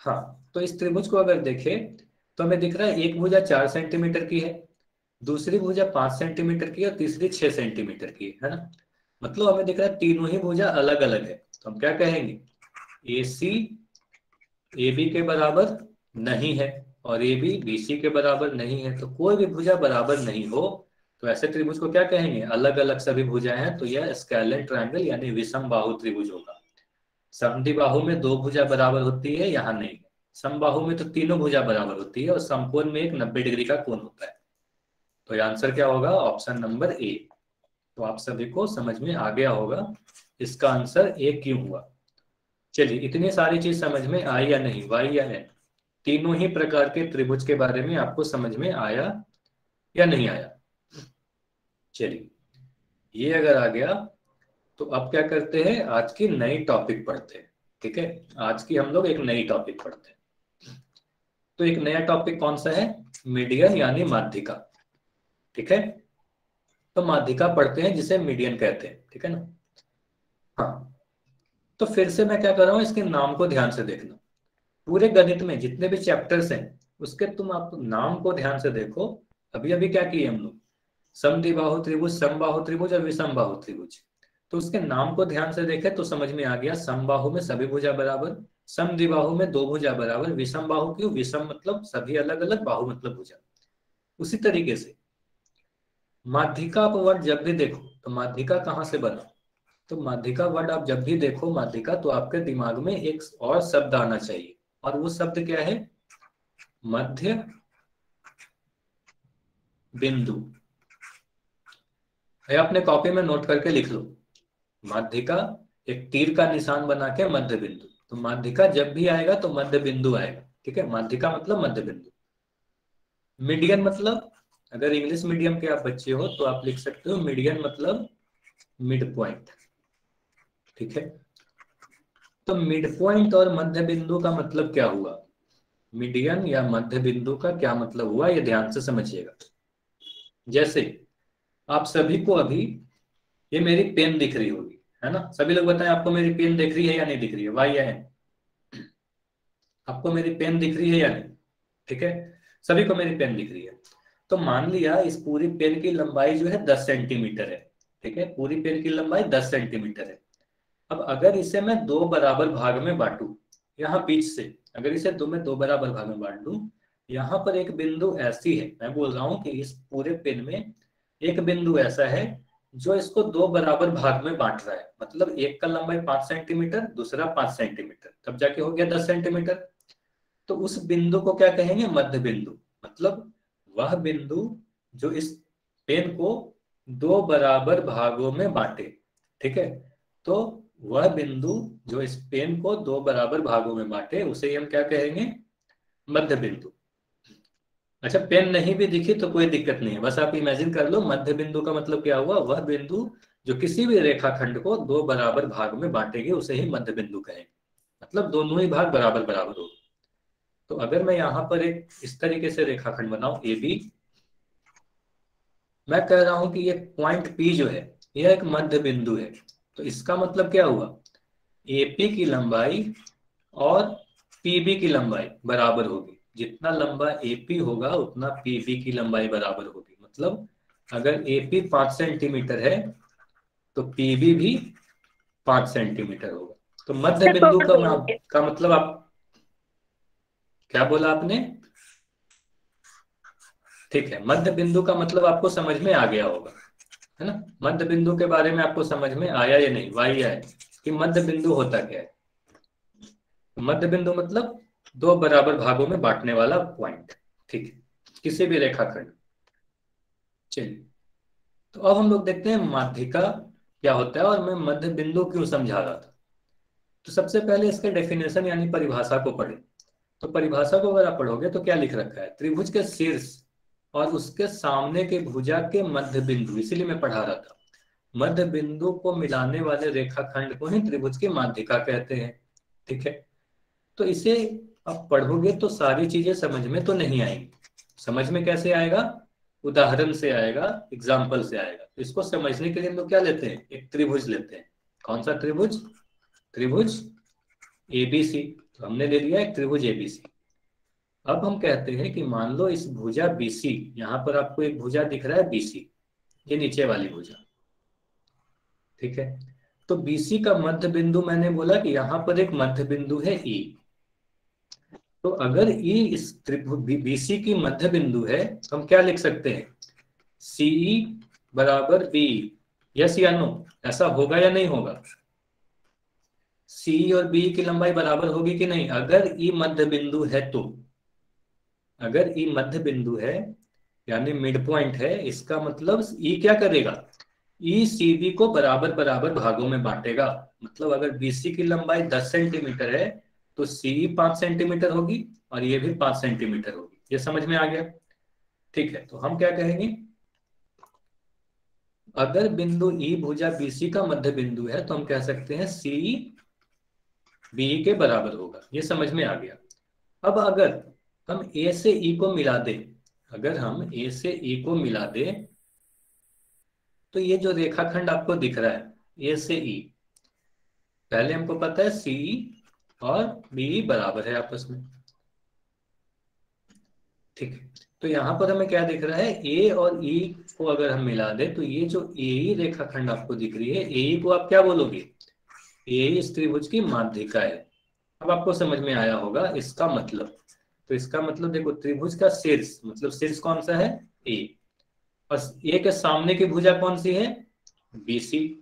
हाँ तो इस त्रिभुज को अगर देखें तो हमें दिख रहा है, एक भुजा चार सेंटीमीटर की है, दूसरी भुजा पाँच सेंटीमीटर की और तीसरी छह सेंटीमीटर की है ना? मतलब हमें दिख रहा है तीनों ही भुजा अलग अलग है। तो हम क्या कहेंगे? ए सी ए बी के बराबर नहीं है और ए बी बी सी के बराबर नहीं है। तो कोई भी भुजा बराबर नहीं हो तो ऐसे त्रिभुज को क्या कहेंगे? अलग अलग सभी भुजाएँ हैं तो यह स्कैलन ट्रायंगल यानी विषम बाहु त्रिभुज होगा। समधि बाहु में दो भुजा बराबर होती है, यहाँ नहीं। समबाहु में तो तीनों भुजा बराबर होती है और समकोण में एक नब्बे डिग्री का कोण होता है। तो आंसर क्या होगा? Option number A. तो आप सभी को समझ में आ गया होगा, इसका आंसर ए क्यों हुआ? चलिए, इतनी सारी चीज़ समझ में आई या नहीं वाई या एन तीनों ही प्रकार के त्रिभुज के बारे में आपको समझ में आया या नहीं आया? चलिए, ये अगर आ गया तो अब क्या करते हैं? आज की नई टॉपिक पढ़ते हैं, ठीक है? आज की हम लोग एक नई टॉपिक पढ़ते हैं। तो एक नया टॉपिक कौन सा है? मीडियन यानी माध्यिका। ठीक है? तो माध्यिका पढ़ते हैं जिसे मीडियन कहते हैं। ठीक है ना? हाँ। तो फिर से मैं क्या कर रहा हूँ? इसके नाम को ध्यान से देखना। पूरे गणित में जितने भी चैप्टर्स हैं, उसके तुम आप नाम को ध्यान से देखो। अभी अभी क्या किए हम लोग? समद्विबाहु त्रिभुज समबाहु त्रिभुज और विषम बाहु त्रिभुज। तो उसके नाम को ध्यान से देखे तो समझ में आ गया समबाहु में सभी भुजा बराबर। समद्विबाहु में दो भुजा बराबर, विषम बाहु क्यों विषम मतलब सभी अलग अलग बाहु मतलब भुजा। उसी तरीके से। माध्यिका वर्ड जब भी देखो तो माध्यिका कहाँ से बना? तो माध्यिका वर्ड आप जब भी देखो, माध्यिका तो आपके दिमाग में एक और शब्द आना चाहिए। और वो शब्द क्या है? मध्य बिंदु। अपने कॉपी में नोट करके लिख लो। माध्यिका एक तीर का निशान बना के मध्य बिंदु। तो माध्यिका जब भी आएगा तो मध्य बिंदु आएगा, ठीक है? माध्यिका मतलब मध्य बिंदु। मीडियन मतलब अगर इंग्लिश मीडियम के आप बच्चे हो तो आप लिख सकते हो, मीडियन मतलब मिड पॉइंट, ठीक है? तो मिड पॉइंट और मध्य बिंदु का मतलब क्या हुआ? मीडियन या मध्य बिंदु का क्या मतलब हुआ? ये ध्यान से समझिएगा। जैसे, आप सभी को अभी, ये मेरी पेन दिख रही होगी। है ना? सभी लोग बताएँ, आपको मेरी पेन दिख रही है या नहीं दिख रही है? वाई या है? आपको मेरी पेन दिख रही है या नहीं? ठीक है? सभी को मेरी पेन दिख रही है। तो मान लिया, इस पूरी पेन की लंबाई जो है दस सेंटीमीटर है। ठीक है? पूरी पेन की लंबाई दस सेंटीमीटर है। अब अगर इसे मैं दो बराबर भाग में बांटू, यहाँ बीच से, अगर इसे दो में दो बराबर भाग में बांट दू यहाँ पर एक बिंदु ऐसी है। मैं बोल रहा हूँ कि इस पूरे पेन में एक बिंदु ऐसा है जो इसको दो बराबर भाग में बांट रहा है मतलब एक का लंबाई पाँच सेंटीमीटर, दूसरा पाँच सेंटीमीटर। तब जाके हो गया दस सेंटीमीटर। तो उस बिंदु को क्या कहेंगे? मध्य बिंदु। मतलब वह बिंदु जो इस पेन को दो बराबर भागों में बांटे, ठीक है? तो वह बिंदु जो इस पेन को दो बराबर भागों में बांटे, उसे हम क्या कहेंगे? मध्य बिंदु। अच्छा पेन नहीं भी दिखी तो कोई दिक्कत नहीं है। बस आप इमेजिन कर लो, मध्य बिंदु का मतलब क्या हुआ? वह बिंदु जो किसी भी रेखाखंड को दो बराबर भाग में बांटेगी, उसे ही मध्य बिंदु कहेंगे। मतलब दोनों ही भाग बराबर बराबर हो तो अगर मैं यहाँ पर एक इस तरीके से रेखाखंड बनाऊ ए बी मैं कह रहा हूँ कि ये पॉइंट पी जो है, यह एक मध्य बिंदु है। तो इसका मतलब क्या हुआ? एपी की लंबाई और पीबी की लंबाई बराबर होगी। जितना लंबा एपी होगा उतना पीबी की लंबाई बराबर होगी। मतलब अगर एपी पाँच सेंटीमीटर है तो पीबी भी पाँच सेंटीमीटर होगा। तो मध्य बिंदु का, का मतलब आप क्या बोला आपने? ठीक है मध्य बिंदु का मतलब आपको समझ में आ गया होगा है ना? मध्य बिंदु के बारे में आपको समझ में आया या नहीं? वाई है कि मध्य बिंदु होता क्या है? मध्य बिंदु मतलब दो बराबर भागों में बांटने वाला पॉइंट ठीक है? किसी भी रेखाखंड? चलिए तो अब हम लोग देखते हैं माध्यिका क्या होता है और मैं मध्य बिंदु क्यों समझा रहा था? तो सबसे पहले इसके डेफिनेशन यानी परिभाषा को पढ़े। तो परिभाषा को अगर आप पढ़ोगे तो क्या लिख रखा है? त्रिभुज के शीर्ष और उसके सामने के भुजा के मध्य बिंदु। इसीलिए मैं पढ़ा रहा था। मध्य बिंदु को मिलाने वाले रेखाखंड को ही त्रिभुज की माध्यिका कहते हैं। ठीक है? तो इसे आप पढ़ोगे तो सारी चीज़ें समझ में तो नहीं आएँगी। समझ में कैसे आएगा? उदाहरण से आएगा एग्ज़ाम्पल से आएगा। तो इसको समझने के लिए हम लोग क्या लेते हैं? एक त्रिभुज लेते हैं। कौन सा त्रिभुज? त्रिभुज एबीसी तो हमने ले लिया एक त्रिभुज एबीसी अब हम कहते हैं कि मान लो इस भुजा बीसी यहाँ पर आपको एक भुजा दिख रहा है बीसी ये नीचे वाली भुजा। ठीक है? तो बीसी का मध्य बिंदु मैंने बोला कि यहाँ पर एक मध्य बिंदु है ई तो अगर ई इस बीसी की मध्य बिंदु है तो हम क्या लिख सकते हैं? सीई बराबर बी यस या नो ऐसा होगा या नहीं होगा? सी और बी की लंबाई बराबर होगी कि नहीं? अगर ई मध्य बिंदु है तो। अगर ई मध्य बिंदु है, यानी मिड पॉइंट है, इसका मतलब ई क्या करेगा? ई सी बी को बराबर बराबर भागों में बांटेगा। मतलब अगर बीसी की लंबाई 10 सेंटीमीटर है तो सी पाँच सेंटीमीटर होगी और ये भी पाँच सेंटीमीटर होगी। ये समझ में आ गया? ठीक है तो हम क्या कहेंगे? अगर बिंदु ई भुजा बीसी का मध्य बिंदु है तो हम कह सकते हैं सी बी के बराबर होगा। ये समझ में आ गया। अब अगर हम ए से ई को मिला दे, अगर हम ए से ई को मिला दे तो ये जो रेखाखंड आपको दिख रहा है ए से ई पहले हमको पता है सी और बी बराबर है आपस में। ठीक तो यहाँ पर हमें क्या दिख रहा है? ए और ई e को अगर हम मिला दे तो ये जो ए रेखाखंड आपको दिख रही है ए को आप क्या बोलोगे? ए इस त्रिभुज की माध्यिका है। अब आपको समझ में आया होगा इसका मतलब। तो इसका मतलब देखो, त्रिभुज का शीर्ष मतलब शीर्ष कौन सा है? ए और ए के सामने की भुजा कौन सी है? बीसी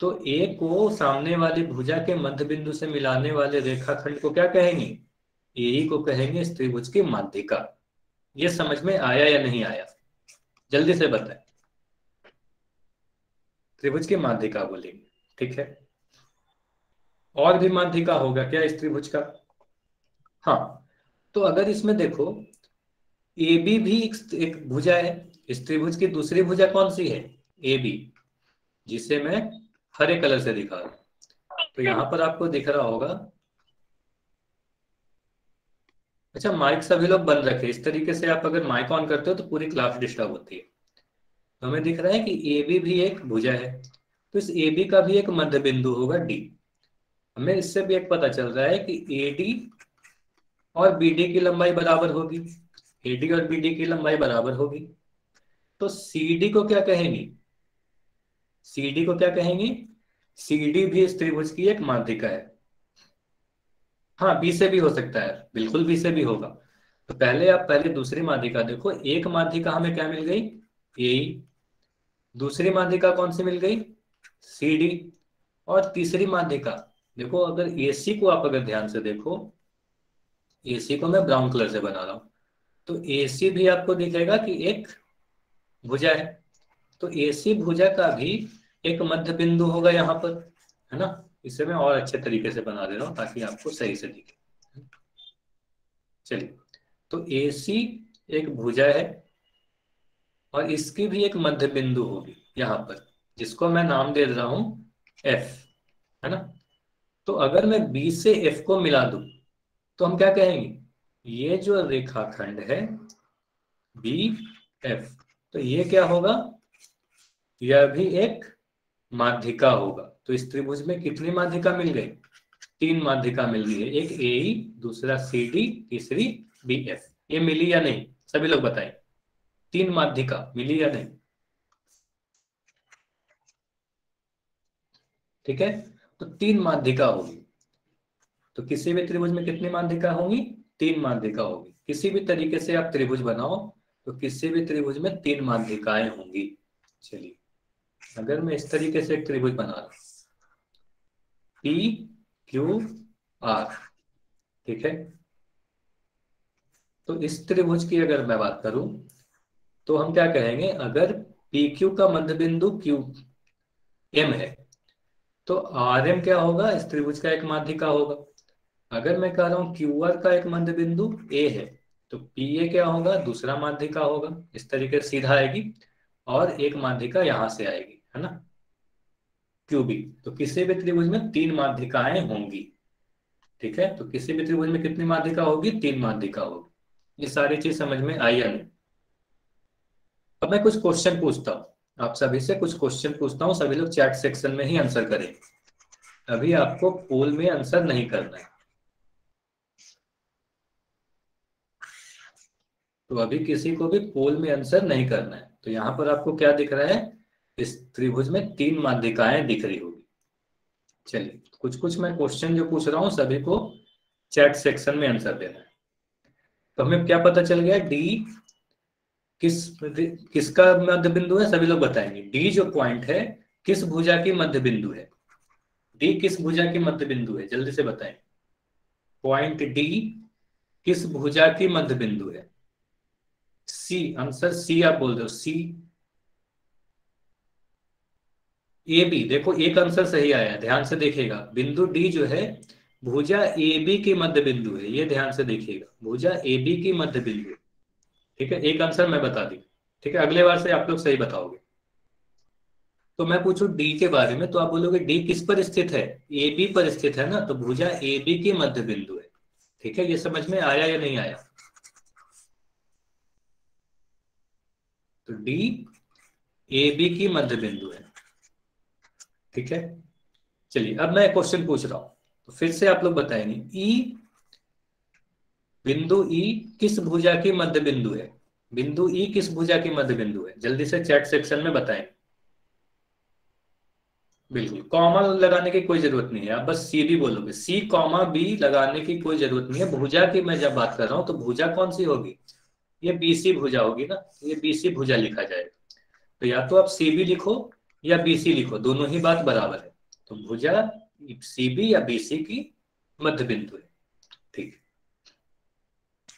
तो ए को सामने वाली भुजा के मध्य बिंदु से मिलाने वाले रेखाखंड को क्या कहेंगे? ए को कहेंगे त्रिभुज की माध्यिका। ये समझ में आया या नहीं आया? जल्दी से बताए। त्रिभुज की माध्यिका बोलेंगे ठीक है? और भी माध्यिका होगा क्या इस त्रिभुज का? हाँ तो अगर इसमें देखो ए बी भी एक, एक भुजा है। इस त्रिभुज की दूसरी भुजा कौन सी है? ए बी जिसे मैं हरे कलर से दिखा तो यहाँ पर आपको दिख रहा होगा। अच्छा माइक सभी लोग बंद रखे। इस तरीके से आप अगर माइक ऑन करते हो तो पूरी क्लास डिस्टर्ब होती है। तो हमें दिख रहा है कि ए बी भी एक भुजा है। तो इस ए बी का भी एक मध्य बिंदु होगा डी हमें इससे भी एक पता चल रहा है कि ए डी और बी डी की लंबाई बराबर होगी। ए डी और बी डी की लंबाई बराबर होगी। तो सी डी को क्या कहेंगी? सी डी को क्या कहेंगी? सी डी भी इस त्रिभुज की एक माध्यिका है। हाँ बी से भी हो सकता है, बिल्कुल बी से भी होगा। तो पहले आप पहले दूसरी माध्यिका देखो, एक माध्यिका हमें क्या मिल गई? ए, दूसरी माध्यिका कौन सी मिल गई? सी डी और तीसरी माध्यिका देखो अगर ए सी को आप अगर ध्यान से देखो ए सी को मैं ब्राउन कलर से बना रहा हूँ। तो ए सी भी आपको दिखेगा कि एक भुजा है। तो ए सी भुजा का भी एक मध्य बिंदु होगा यहाँ पर, है ना? इसे मैं और अच्छे तरीके से बना दे रहा हूँ ताकि आपको सही से दिखे। चलिए तो ए सी एक भुजा है और इसकी भी एक मध्य बिंदु होगी यहाँ पर, जिसको मैं नाम दे रहा हूँ एफ़ है ना? तो अगर मैं बी से एफ़ को मिला दू तो हम क्या कहेंगे? ये जो रेखाखंड है बी एफ़ तो ये क्या होगा? यह भी एक माध्यिका होगा। तो इस त्रिभुज में कितनी माध्यिका मिल गई? तीन माध्यिका मिल गई है। एक ए दूसरा सी डी तीसरी बी एफ़ ये मिली या नहीं? सभी लोग बताएँ। तीन माध्यिका, मिली या नहीं? ठीक है? तो तीन माध्यिका होगी। तो किसी भी त्रिभुज में कितनी माध्यिका होगी? तीन माध्यिका होगी। किसी भी तरीके से आप त्रिभुज बनाओ तो किसी भी त्रिभुज में तीन माध्यिकाएँ होंगी। चलिए। अगर मैं इस तरीके से एक त्रिभुज बना रहा पी क्यू आर ठीक है? तो इस त्रिभुज की अगर मैं बात करूँ तो हम क्या कहेंगे? अगर पी क्यू का मध्य बिंदु क्यू एम है तो आर एम क्या होगा? इस त्रिभुज का एक माध्यिका होगा। अगर मैं कह रहा हूँ क्यू आर का एक मध्य बिंदु ए है तो पी ए क्या होगा? दूसरा माध्यिका होगा। इस तरीके से सीधा आएगी और एक माध्यिका यहाँ से आएगी। है ना? क्यूबिक तो किसी भी त्रिभुज में तीन माध्यिकाएँ होंगी। ठीक है? तो किसी भी त्रिभुज में कितनी माध्यिका होगी? तीन माध्यिका होगी। ये सारी चीज़ समझ में आई नहीं? अब मैं कुछ क्वेश्चन पूछता हूँ। आप सभी से कुछ क्वेश्चन पूछता हूँ, सभी लोग चैट सेक्शन में ही आंसर करें। अभी आपको पोल में आंसर नहीं करना है। तो अभी किसी को भी पोल में आंसर नहीं करना है। तो यहाँ पर आपको क्या दिख रहा है? इस त्रिभुज में तीन माध्यिकाएँ दिख रही होगी। चलिए कुछ कुछ मैं क्वेश्चन जो पूछ रहा हूँ, सभी को चैट सेक्शन में आंसर देना है। तो हमें क्या पता चल गया डी किस किसका मध्य बिंदु है, सभी लोग बताएँगे। डी जो पॉइंट है, किस भुजा की मध्य बिंदु है? डी किस भुजा की मध्य बिंदु है? जल्दी से बताएँ। पॉइंट डी किस भुजा की मध्य बिंदु है? सी आंसर सी आप बोल हो। सी ए बी, देखो, एक आंसर सही आया ध्यान से देखिएगा। बिंदु डी जो है, भुजा ए बी की मध्य बिंदु है, ये ध्यान से देखिएगा। भुजा ए बी की मध्य बिंदु ठीक है, एक आंसर मैं बता दी। ठीक है, अगले बार से आप लोग सही बताओगे। तो मैं पूछू डी के बारे में तो आप बोलोगे, डी किस पर स्थित है? ए बी पर स्थित है ना तो भुजा ए बी की मध्य बिंदु है। ठीक है, ये समझ में आया या नहीं आया? तो डी ए बी की मध्य बिंदु है। ठीक है? चलिए अब मैं क्वेश्चन पूछ रहा हूँ। तो फिर से आप लोग बताएँगे ई e, बिंदु ई e किस भुजा की मध्य बिंदु है? बिंदु ई e किस भुजा की मध्य बिंदु है? जल्दी से चैट सेक्शन में बताएँ। बिल्कुल कॉमा लगाने की कोई ज़रूरत नहीं है। आप बस सी भी बोलोगे। सी कॉमा बी लगाने की कोई ज़रूरत नहीं है। भुजा की मैं जब बात कर रहा हूँ तो भुजा कौन सी होगी? ये बीसी भुजा होगी ना? ये बीसी भुजा लिखा जाएगा। तो या तो आप सी बी लिखो या बीसी लिखो, दोनों ही बात बराबर है। तो भुजा सीबी या बीसी की मध्य बिंदु है। ठीक।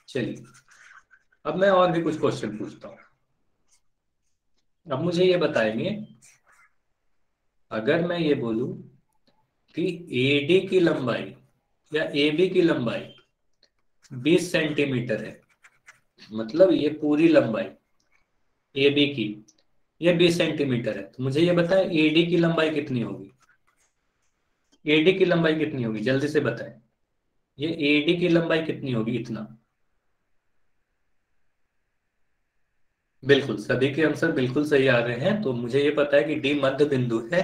चलिए। अब मैं और भी कुछ क्वेश्चन पूछता हूँ। अब मुझे ये बताएँगे अगर मैं ये बोलूँ कि एडी की लंबाई या ए बी की लंबाई 20 सेंटीमीटर है मतलब ये पूरी लंबाई ए बी की ये 20 सेंटीमीटर है। तो मुझे ये बताएँ एडी की लंबाई कितनी होगी? एडी की लंबाई कितनी होगी? जल्दी से बताएँ। ये एडी की लंबाई कितनी होगी इतना? बिल्कुल, सभी के आंसर बिल्कुल सही आ रहे हैं। तो मुझे ये पता है कि डी मध्य बिंदु है।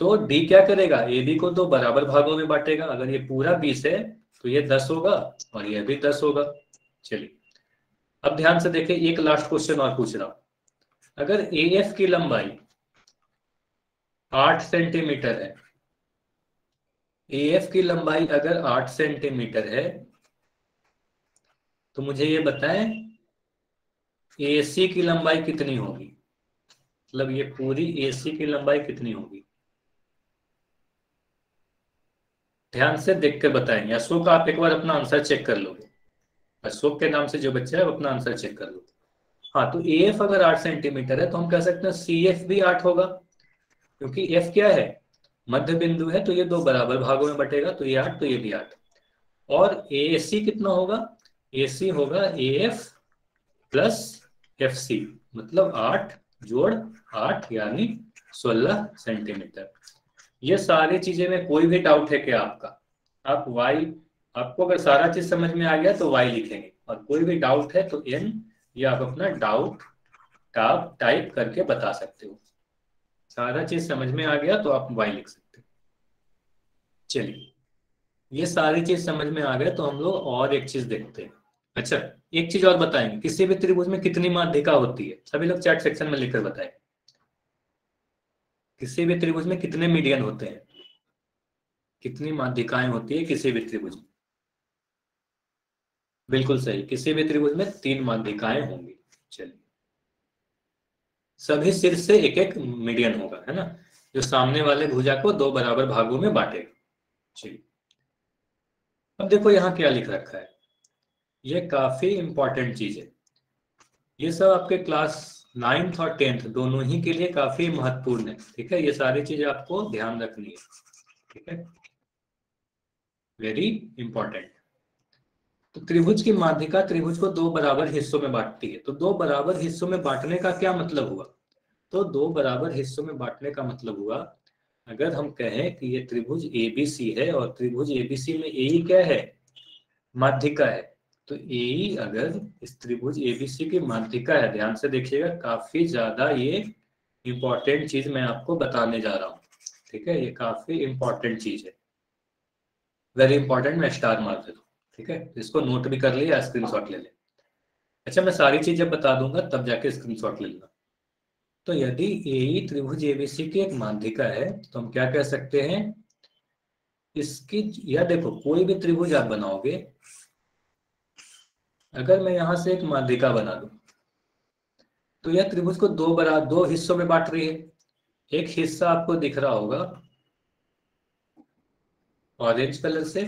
तो डी क्या करेगा? ए बी को दो बराबर भागों में बांटेगा। अगर ये पूरा बीस है तो ये दस होगा और ये भी दस होगा। चलिए, अब ध्यान से देखें, एक लास्ट क्वेश्चन और पूछ रहा हूँ। अगर ए एफ़ की लंबाई आठ सेंटीमीटर है ए एफ़ की लंबाई अगर आठ सेंटीमीटर है तो मुझे ये बताएँ ए सी की लंबाई कितनी होगी? मतलब ये पूरी ए सी की लंबाई कितनी होगी? ध्यान से देख कर बताएँगे अशोक, आप एक बार अपना आंसर चेक कर लोगे। अशोक के नाम से जो बच्चा है अपना आंसर चेक कर लो हाँ तो ए एफ़ अगर आठ सेंटीमीटर है तो हम कह सकते हैं सी एफ़ भी आठ होगा। क्योंकि एफ़ क्या है? मध्य बिंदु है तो ये दो बराबर भागों में बटेगा तो ये आठ तो ये भी आठ। और ए सी कितना होगा? ए सी होगा A F plus F C मतलब आठ जोड़ आठ, यानी सोलह सेंटीमीटर ये सारी चीज़ें में कोई भी डाउट है क्या आपका? आप वाई आपको अगर सारा चीज़ समझ में आ गया तो वाई लिखेंगे। और कोई भी डाउट है तो एन ये आप अपना डाउट टाप टाइप करके बता सकते हो। सारा चीज़ समझ में आ गया तो आप वाई लिख सकते हो। चलिए, ये सारी चीज़ समझ में आ गया तो हम लोग और एक चीज़ देखते हैं। अच्छा एक चीज़ और बताएँगे। किसी भी त्रिभुज में कितनी माध्यिका होती है? सभी लोग चैट सेक्शन में लिखकर बताएँ। किसी भी त्रिभुज में कितने मीडियन होते हैं? कितनी माध्यिकाएँ होती है किसी भी त्रिभुज में? बिल्कुल सही। किसी भी त्रिभुज में तीन माध्यिकाएँ होंगी। चलिए। सभी सिर से एक एक मीडियन होगा, है ना? जो सामने वाले भुजा को दो बराबर भागों में बांटेगा। चलिए। अब देखो यहाँ क्या लिख रखा है। ये काफ़ी इंपॉर्टेंट चीज़ है। ये सब आपके क्लास नाइन्थ और टेंथ दोनों ही के लिए काफ़ी महत्वपूर्ण है, ठीक है? ये सारी चीज़ें आपको ध्यान रखनी है, ठीक है? वेरी इंपॉर्टेंट तो त्रिभुज की माध्यिका त्रिभुज को दो बराबर हिस्सों में बांटती है। तो दो बराबर हिस्सों में बांटने का क्या मतलब हुआ? तो दो बराबर हिस्सों में बांटने का मतलब हुआ, अगर हम कहें कि ये त्रिभुज एबीसी है और त्रिभुज एबीसी में ए क्या है? माध्यिका है। तो ए अगर इस त्रिभुज एबीसी की माध्यिका है, ध्यान से देखिएगा, काफ़ी ज़्यादा ये इंपॉर्टेंट चीज़ मैं आपको बताने जा रहा हूँ। ठीक है? ये काफ़ी इंपॉर्टेंट चीज़ है। वेरी इंपॉर्टेंट मैं स्टार मार देता ठीक है? इसको नोट भी कर लिया स्क्रीनशॉट ले ले अच्छा मैं सारी चीज़ें बता दूँगा, तब जाके स्क्रीनशॉट ले लेना तो यदि ए त्रिभुज एबीसी की एक माध्यिका है तो हम क्या कह सकते हैं? इसकी, या देखो, कोई भी त्रिभुज आप बनाओगे, अगर मैं यहाँ से एक माध्यिका बना दू तो यह त्रिभुज को दो बरा, दो हिस्सों में बांट रही है। एक हिस्सा आपको दिख रहा होगा ऑरेंज कलर से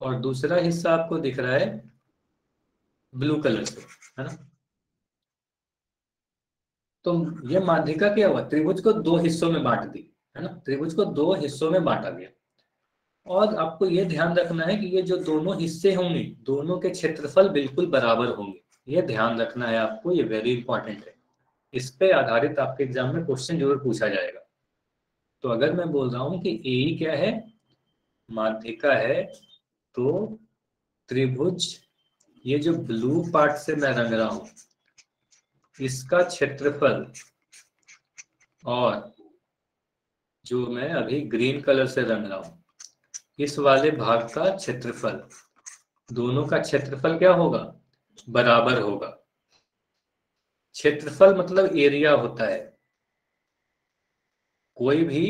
और दूसरा हिस्सा आपको दिख रहा है ब्लू कलर से, है ना? तो ये माध्यिका क्या हुआ? त्रिभुज को दो हिस्सों में बांट दी, है ना? त्रिभुज को दो हिस्सों में बांटा गया। और आपको ये ध्यान रखना है कि ये जो दोनों हिस्से होंगे, दोनों के क्षेत्रफल बिल्कुल बराबर होंगे। ये ध्यान रखना है आपको, ये वेरी इंपॉर्टेंट है। इस पे आधारित आपके एग्ज़ाम में क्वेश्चन ज़रूर पूछा जाएगा। तो अगर मैं बोल रहा हूँ कि ए क्या है? माध्यिका है तो त्रिभुज, ये जो ब्लू पार्ट से मैं रंग रहा हूँ, इसका क्षेत्रफल और जो मैं अभी ग्रीन कलर से रंग रहा हूँ, इस वाले भाग का क्षेत्रफल, दोनों का क्षेत्रफल क्या होगा? बराबर होगा। क्षेत्रफल मतलब एरिया होता है। कोई भी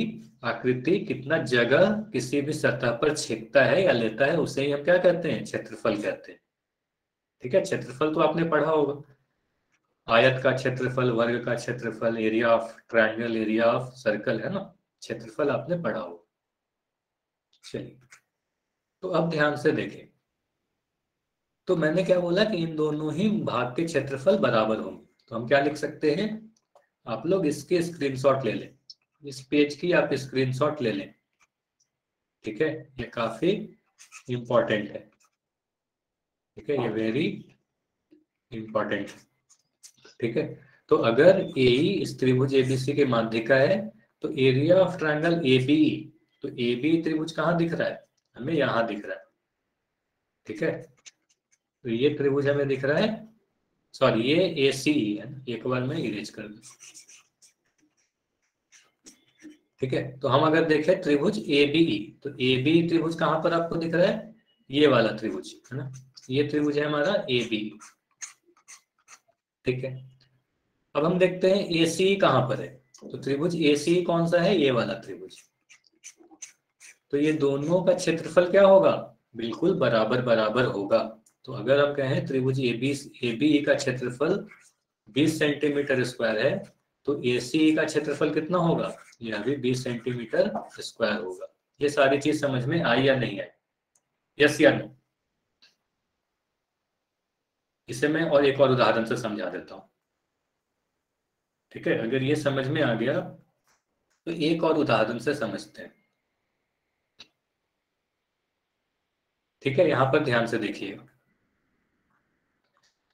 आकृति कितना जगह किसी भी सतह पर छेकता है या लेता है, उसे ही हम क्या कहते हैं? क्षेत्रफल कहते हैं। ठीक है? क्षेत्रफल तो आपने पढ़ा होगा। आयत का क्षेत्रफल, वर्ग का क्षेत्रफल area of triangle area of circle है ना? क्षेत्रफल आपने पढ़ा होगा। चलिए तो अब ध्यान से देखें। तो मैंने क्या बोला कि इन दोनों ही भाग के क्षेत्रफल बराबर होंगे। तो हम क्या लिख सकते हैं? आप लोग इसके स्क्रीनशॉट ले लें। इस पेज की आप स्क्रीनशॉट ले लें। ठीक है? ये काफ़ी इंपॉर्टेंट है। ठीक है? ये वेरी इंपॉर्टेंट ठीक है? तो अगर ए त्रिभुज एबीसी के माध्यिका है तो area of triangle A B तो ए बी त्रिभुज कहाँ दिख रहा है? हमें यहाँ दिख रहा है। ठीक है? तो ये त्रिभुज हमें दिख रहा है। सॉरी ये ए सी है। एक बार मैं इरेज कर दू। ठीक है? तो हम अगर देखें त्रिभुज ए बी तो ए बी त्रिभुज कहाँ पर आपको दिख रहा है? ये वाला त्रिभुज, है ना? ये त्रिभुज है हमारा ए बी ठीक है? अब हम देखते हैं ए सी कहाँ पर है? तो त्रिभुज ए सी कौन सा है? ये वाला त्रिभुज। तो ये दोनों का क्षेत्रफल क्या होगा? बिल्कुल बराबर बराबर होगा। तो अगर आप कहें त्रिभुज ए बी ए बी का क्षेत्रफल 20 सेंटीमीटर स्क्वायर है तो ए सी का क्षेत्रफल कितना होगा? यह भी 20 सेंटीमीटर स्क्वायर होगा। ये सारी चीज़ समझ में आई या नहीं आई? यस या नो इसे मैं और एक और उदाहरण से समझा देता हूँ। ठीक है? अगर ये समझ में आ गया तो एक और उदाहरण से समझते हैं। ठीक है? यहाँ पर ध्यान से देखिए।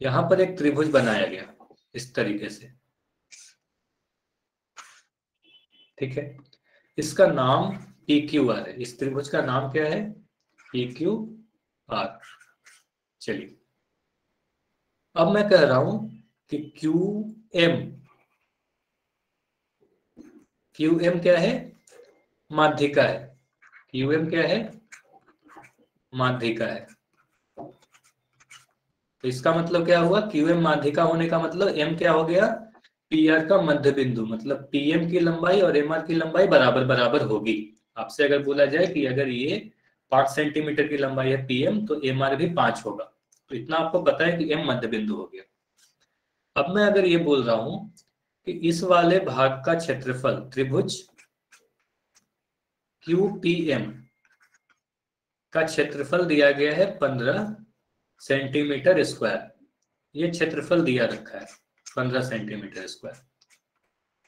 यहाँ पर एक त्रिभुज बनाया गया, इस तरीके से। ठीक है? इसका नाम पी क्यू आर है। इस त्रिभुज का नाम क्या है? पी क्यू आर चलिए। अब मैं कह रहा हूँ कि क्यू एम क्यू एम क्या है? माध्यिका है। क्यू एम क्या है? माध्यिका है। तो इसका मतलब क्या हुआ? क्यू एम माध्यिका होने का मतलब एम क्या हो गया? पी आर का मध्य बिंदु मतलब पीएम की लंबाई और एम आर की लंबाई बराबर बराबर होगी। आपसे अगर बोला जाए कि अगर ये पाँच सेंटीमीटर की लंबाई है पीएम तो एम आर भी पाँच होगा। तो इतना आपको पता है कि एम मध्य बिंदु हो गया। अब मैं अगर ये बोल रहा हूँ कि इस वाले भाग का क्षेत्रफल, त्रिभुज क्यू पी एम का क्षेत्रफल दिया गया है पंद्रह सेंटीमीटर स्क्वायर ये क्षेत्रफल दिया रखा है। पंद्रह सेंटीमीटर स्क्वायर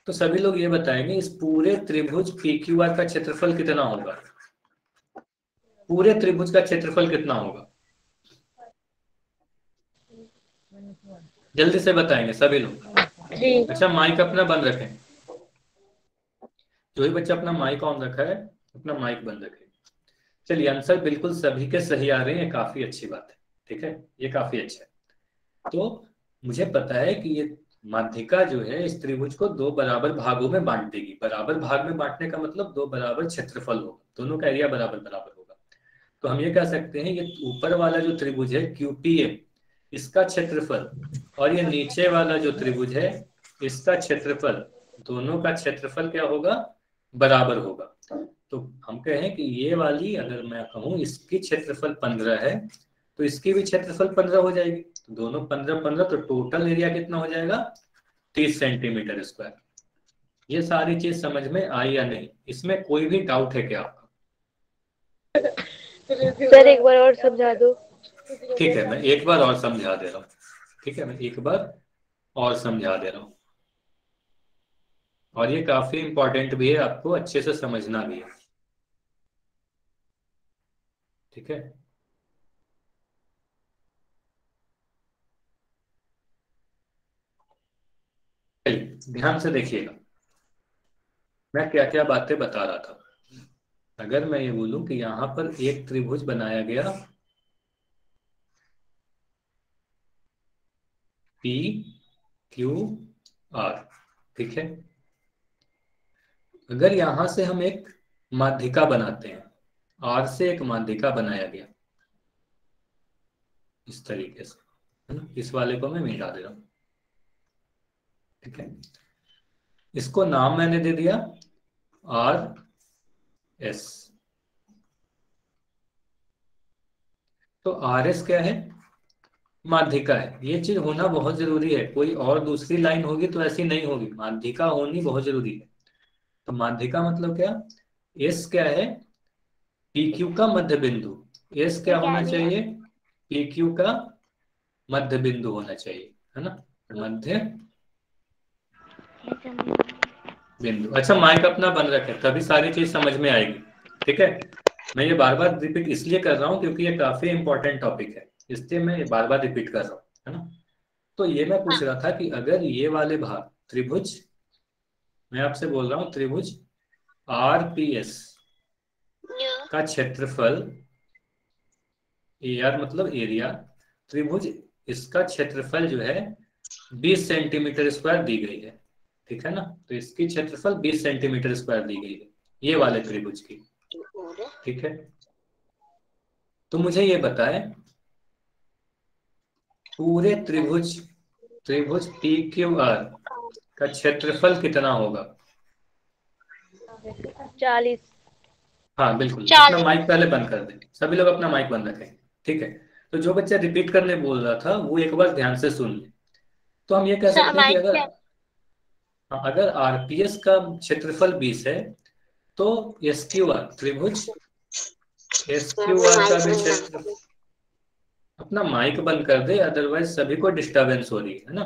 तो सभी लोग ये बताएँगे इस पूरे त्रिभुज पी क्यू आर का क्षेत्रफल कितना होगा? पूरे त्रिभुज का क्षेत्रफल कितना होगा? जल्दी से बताएँगे सभी लोग। अच्छा माइक अपना बंद रखें। जो भी बच्चा अपना माइक ऑन रखा है अपना माइक बंद रखें। चलिए आंसर बिल्कुल सभी के सही आ रहे हैं काफ़ी अच्छी बात है। ठीक है? ये काफ़ी अच्छा है। तो मुझे पता है कि ये माध्यिका जो है, इस त्रिभुज को दो बराबर भागों में बांट देगी बराबर भाग में बांटने का मतलब दो बराबर क्षेत्रफल होगा। दोनों का एरिया बराबर बराबर होगा। तो हम ये कह सकते हैं, ये ऊपर वाला जो त्रिभुज है क्यूपीए इसका क्षेत्रफल, और ये नीचे वाला जो त्रिभुज है, इसका क्षेत्रफल, दोनों का क्षेत्रफल क्या होगा? बराबर होगा। तो हम कहें कि ये वाली, अगर मैं कहूँ, इसकी क्षेत्रफल पंद्रह है तो इसकी भी क्षेत्रफल पंद्रह हो जाएगी। तो दोनों पंद्रह पंद्रह तो टोटल एरिया कितना हो जाएगा? तीस सेंटीमीटर स्क्वायर ये सारी चीज़ समझ में आई या नहीं? इसमें कोई भी डाउट है क्या आपका? सर एक बार और समझा दो। ठीक है मैं एक बार और समझा दे रहा हूँ। ठीक है मैं एक बार और समझा दे रहा हूँ। और ये काफ़ी इंपॉर्टेंट भी है आपको अच्छे से समझना भी है। ठीक है? ध्यान से देखिएगा। मैं क्या क्या बातें बता रहा था। अगर मैं ये बोलूँ कि यहाँ पर एक त्रिभुज बनाया गया पी क्यू आर ठीक है? अगर यहाँ से हम एक माध्यिका बनाते हैं आर से एक माध्यिका बनाया गया, इस तरीके से इस वाले को मैं मिटा दे रहा हूँ। ठीक है? इसको नाम मैंने दे दिया आर एस। तो आर एस क्या है? माध्यिका है। ये चीज़ होना बहुत ज़रूरी है। कोई और दूसरी लाइन होगी तो ऐसी नहीं होगी। माध्यिका होनी बहुत ज़रूरी है। तो माध्यिका मतलब क्या? एस क्या है? पी क्यू का मध्य बिंदु एस क्या होना चाहिए? पी क्यू का मध्य बिंदु होना चाहिए। है ना? मध्य बिंदु। अच्छा माइक अपना बंद रखे तभी सारी चीज़ समझ में आएगी। ठीक है? मैं ये बार बार रिपीट इसलिए कर रहा हूँ क्योंकि ये काफ़ी इंपॉर्टेंट टॉपिक है। इसलिए मैं बार बार रिपीट कर रहा हूँ, है ना? तो ये मैं पूछ रहा था कि अगर ये वाले भाग, त्रिभुज, मैं आपसे बोल रहा हूँ, त्रिभुज आर पी एस का क्षेत्रफल ए आर मतलब एरिया त्रिभुज, इसका क्षेत्रफल जो है 20 सेंटीमीटर स्क्वायर दी गई है। ठीक है ना? तो इसकी क्षेत्रफल 20 सेंटीमीटर स्क्वायर दी गई है। ये वाले त्रिभुज की। ठीक है? तो मुझे ये बताए पूरे त्रिभुज त्रिभुज पी क्यू आर का क्षेत्रफल कितना होगा? चालीस। हाँ बिल्कुल। अपना माइक पहले बंद कर दे। सभी लोग अपना माइक बंद रखें। ठीक है? तो जो बच्चा रिपीट करने बोल रहा था वो एक बार ध्यान से सुन ले। तो हम ये कह सकते हैं कि अगर हाँ, अगर आरपीएस का क्षेत्रफल 20 है तो एस क्यू आर त्रिभुज एस क्यू आर का भी क्षेत्र अपना माइक बंद कर दे अदरवाइज़ सभी को डिस्टरबेंस हो रही है ना?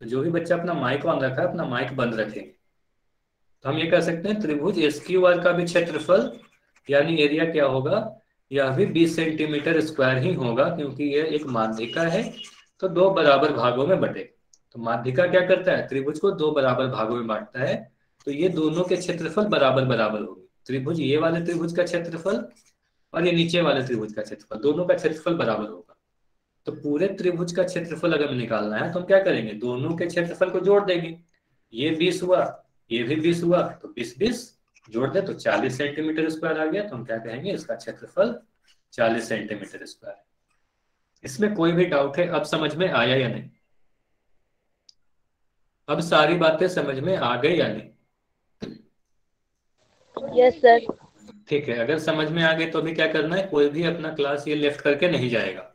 तो जो भी बच्चा अपना माइक ऑन रखा है, अपना माइक बंद रखे। तो हम ये कह सकते हैं, त्रिभुज एस क्यू आर का भी क्षेत्रफल, यानी एरिया क्या होगा? यह भी 20 सेंटीमीटर स्क्वायर ही होगा, क्योंकि यह एक माध्यिका है तो दो बराबर भागों में बटे। तो माध्यिका क्या करता है? त्रिभुज को दो बराबर भागों में बांटता है तो ये दोनों के क्षेत्रफल बराबर बराबर होंगे। त्रिभुज ये वाले त्रिभुज का क्षेत्रफल और ये नीचे वाले त्रिभुज का क्षेत्रफल, दोनों का क्षेत्रफल बराबर होगा। तो पूरे त्रिभुज का क्षेत्रफल अगर निकालना है तो हम क्या करेंगे? दोनों के क्षेत्रफल को जोड़ देंगे। ये बीस हुआ, ये भी बीस हुआ तो बीस बीस जोड़ दे तो 40 सेंटीमीटर स्क्वायर आ गया तो हम क्या कहेंगे? इसका क्षेत्रफल 40 सेंटीमीटर स्क्वायर। इसमें कोई भी डाउट है, अब समझ में आया या नहीं? अब सारी बातें समझ में आ गई या नहीं? यस सर ठीक है अगर समझ में आ गए तो अभी क्या करना है कोई भी अपना क्लास ये लेफ़्ट करके नहीं जाएगा।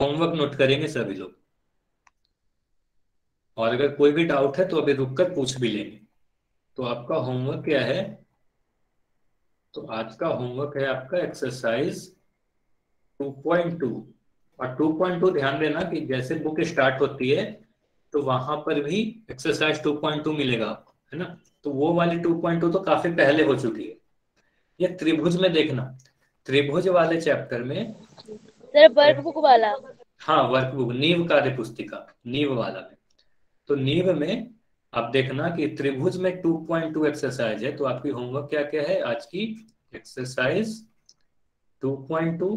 होमवर्क नोट करेंगे सभी लोग। और अगर कोई भी डाउट है तो अभी रुक कर पूछ भी लेंगे। तो आपका होमवर्क क्या है? तो आज का होमवर्क है आपका एक्सरसाइज 2.2 और 2.2 ध्यान देना कि जैसे बुक स्टार्ट होती है तो वहाँ पर भी एक्सरसाइज 2.2 मिलेगा आपको है ना? तो वो वाली 2.2 तो काफ़ी पहले हो चुकी है। ये त्रिभुज में देखना। त्रिभुज वाले चैप्टर में सर वर्कबुक वाला। हाँ वर्कबुक नींव कार्य पुस्तिका नींव वाला में। तो नीव में आप देखना कि त्रिभुज में 2.2 एक्सरसाइज है तो आपकी होमवर्क क्या क्या है? आज की एक्सरसाइज 2.2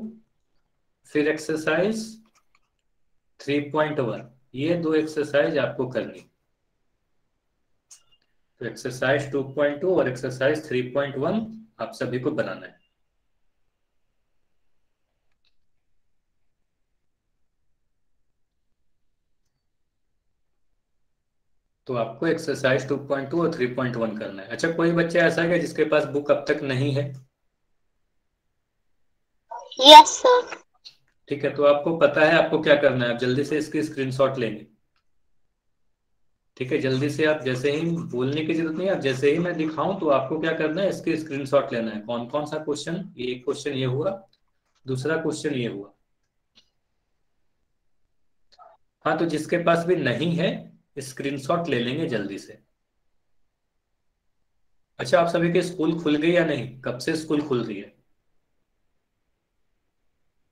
फिर एक्सरसाइज 3.1 ये दो एक्सरसाइज आपको करनी। तो एक्सरसाइज 2.2 और एक्सरसाइज 3.1 आप सभी को बनाना है। तो आपको एक्सरसाइज 2.2 और 3.1 करना है। अच्छा कोई बच्चा ऐसा है जिसके पास बुक अब तक नहीं है? यस सर ठीक है तो आपको पता है आपको क्या करना है? आप जल्दी से इसकी स्क्रीनशॉट लेंगे। ठीक है, जल्दी से आप जैसे ही बोलने की ज़रूरत नहीं आप जैसे ही मैं दिखाऊँ तो आपको क्या करना है? इसकी स्क्रीनशॉट लेना है। कौन कौन सा क्वेश्चन एक क्वेश्चन ये हुआ, दूसरा क्वेश्चन ये हुआ। हाँ तो जिसके पास भी नहीं है स्क्रीनशॉट ले लेंगे जल्दी से। अच्छा आप सभी के स्कूल खुल गई या नहीं? कब से स्कूल खुल रही है?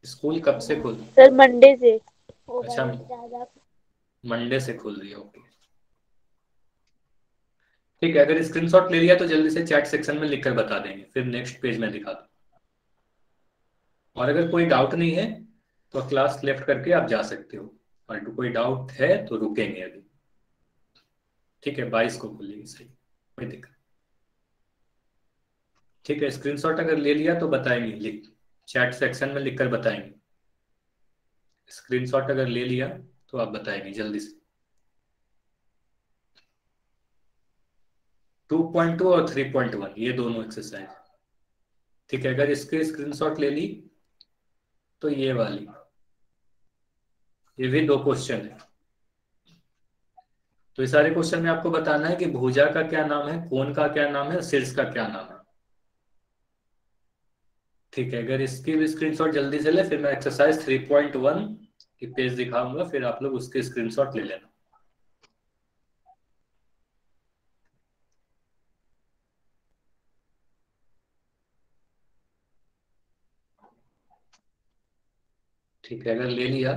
स्कूल कब से खुल सर मंडे से। अच्छा। मंडे से खुल रही है ओके ठीक है अगर स्क्रीनशॉट ले लिया तो जल्दी से चैट सेक्शन में लिखकर बता देंगे फिर नेक्स्ट पेज में दिखा दो और अगर कोई डाउट नहीं है तो क्लास लेफ़्ट करके आप जा सकते हो। और कोई डाउट है तो रुकेंगे अभी। ठीक है बाईस को खुलेगी सही। कोई दिक्कत ठीक है स्क्रीनशॉट अगर ले लिया तो बताएँगे लिख। चैट सेक्शन में लिखकर बताएँगे। स्क्रीनशॉट अगर ले लिया तो आप बताएँगे जल्दी से। 2.2 और 3.1 ये दोनों एक्सरसाइज ठीक है, अगर इसके स्क्रीनशॉट ले ली तो ये वाली। ये भी दो क्वेश्चन है। तो ये सारे क्वेश्चन में आपको बताना है कि भुजा का क्या नाम है, कोन का क्या नाम है शीर्ष का क्या नाम है। ठीक है, अगर इसकी स्क्रीनशॉट जल्दी से ले, फिर मैं एक्सरसाइज 3.1 की पेज दिखाऊँगा, फिर आप लोग उसके स्क्रीनशॉट ले लेना। ठीक है, अगर ले लिया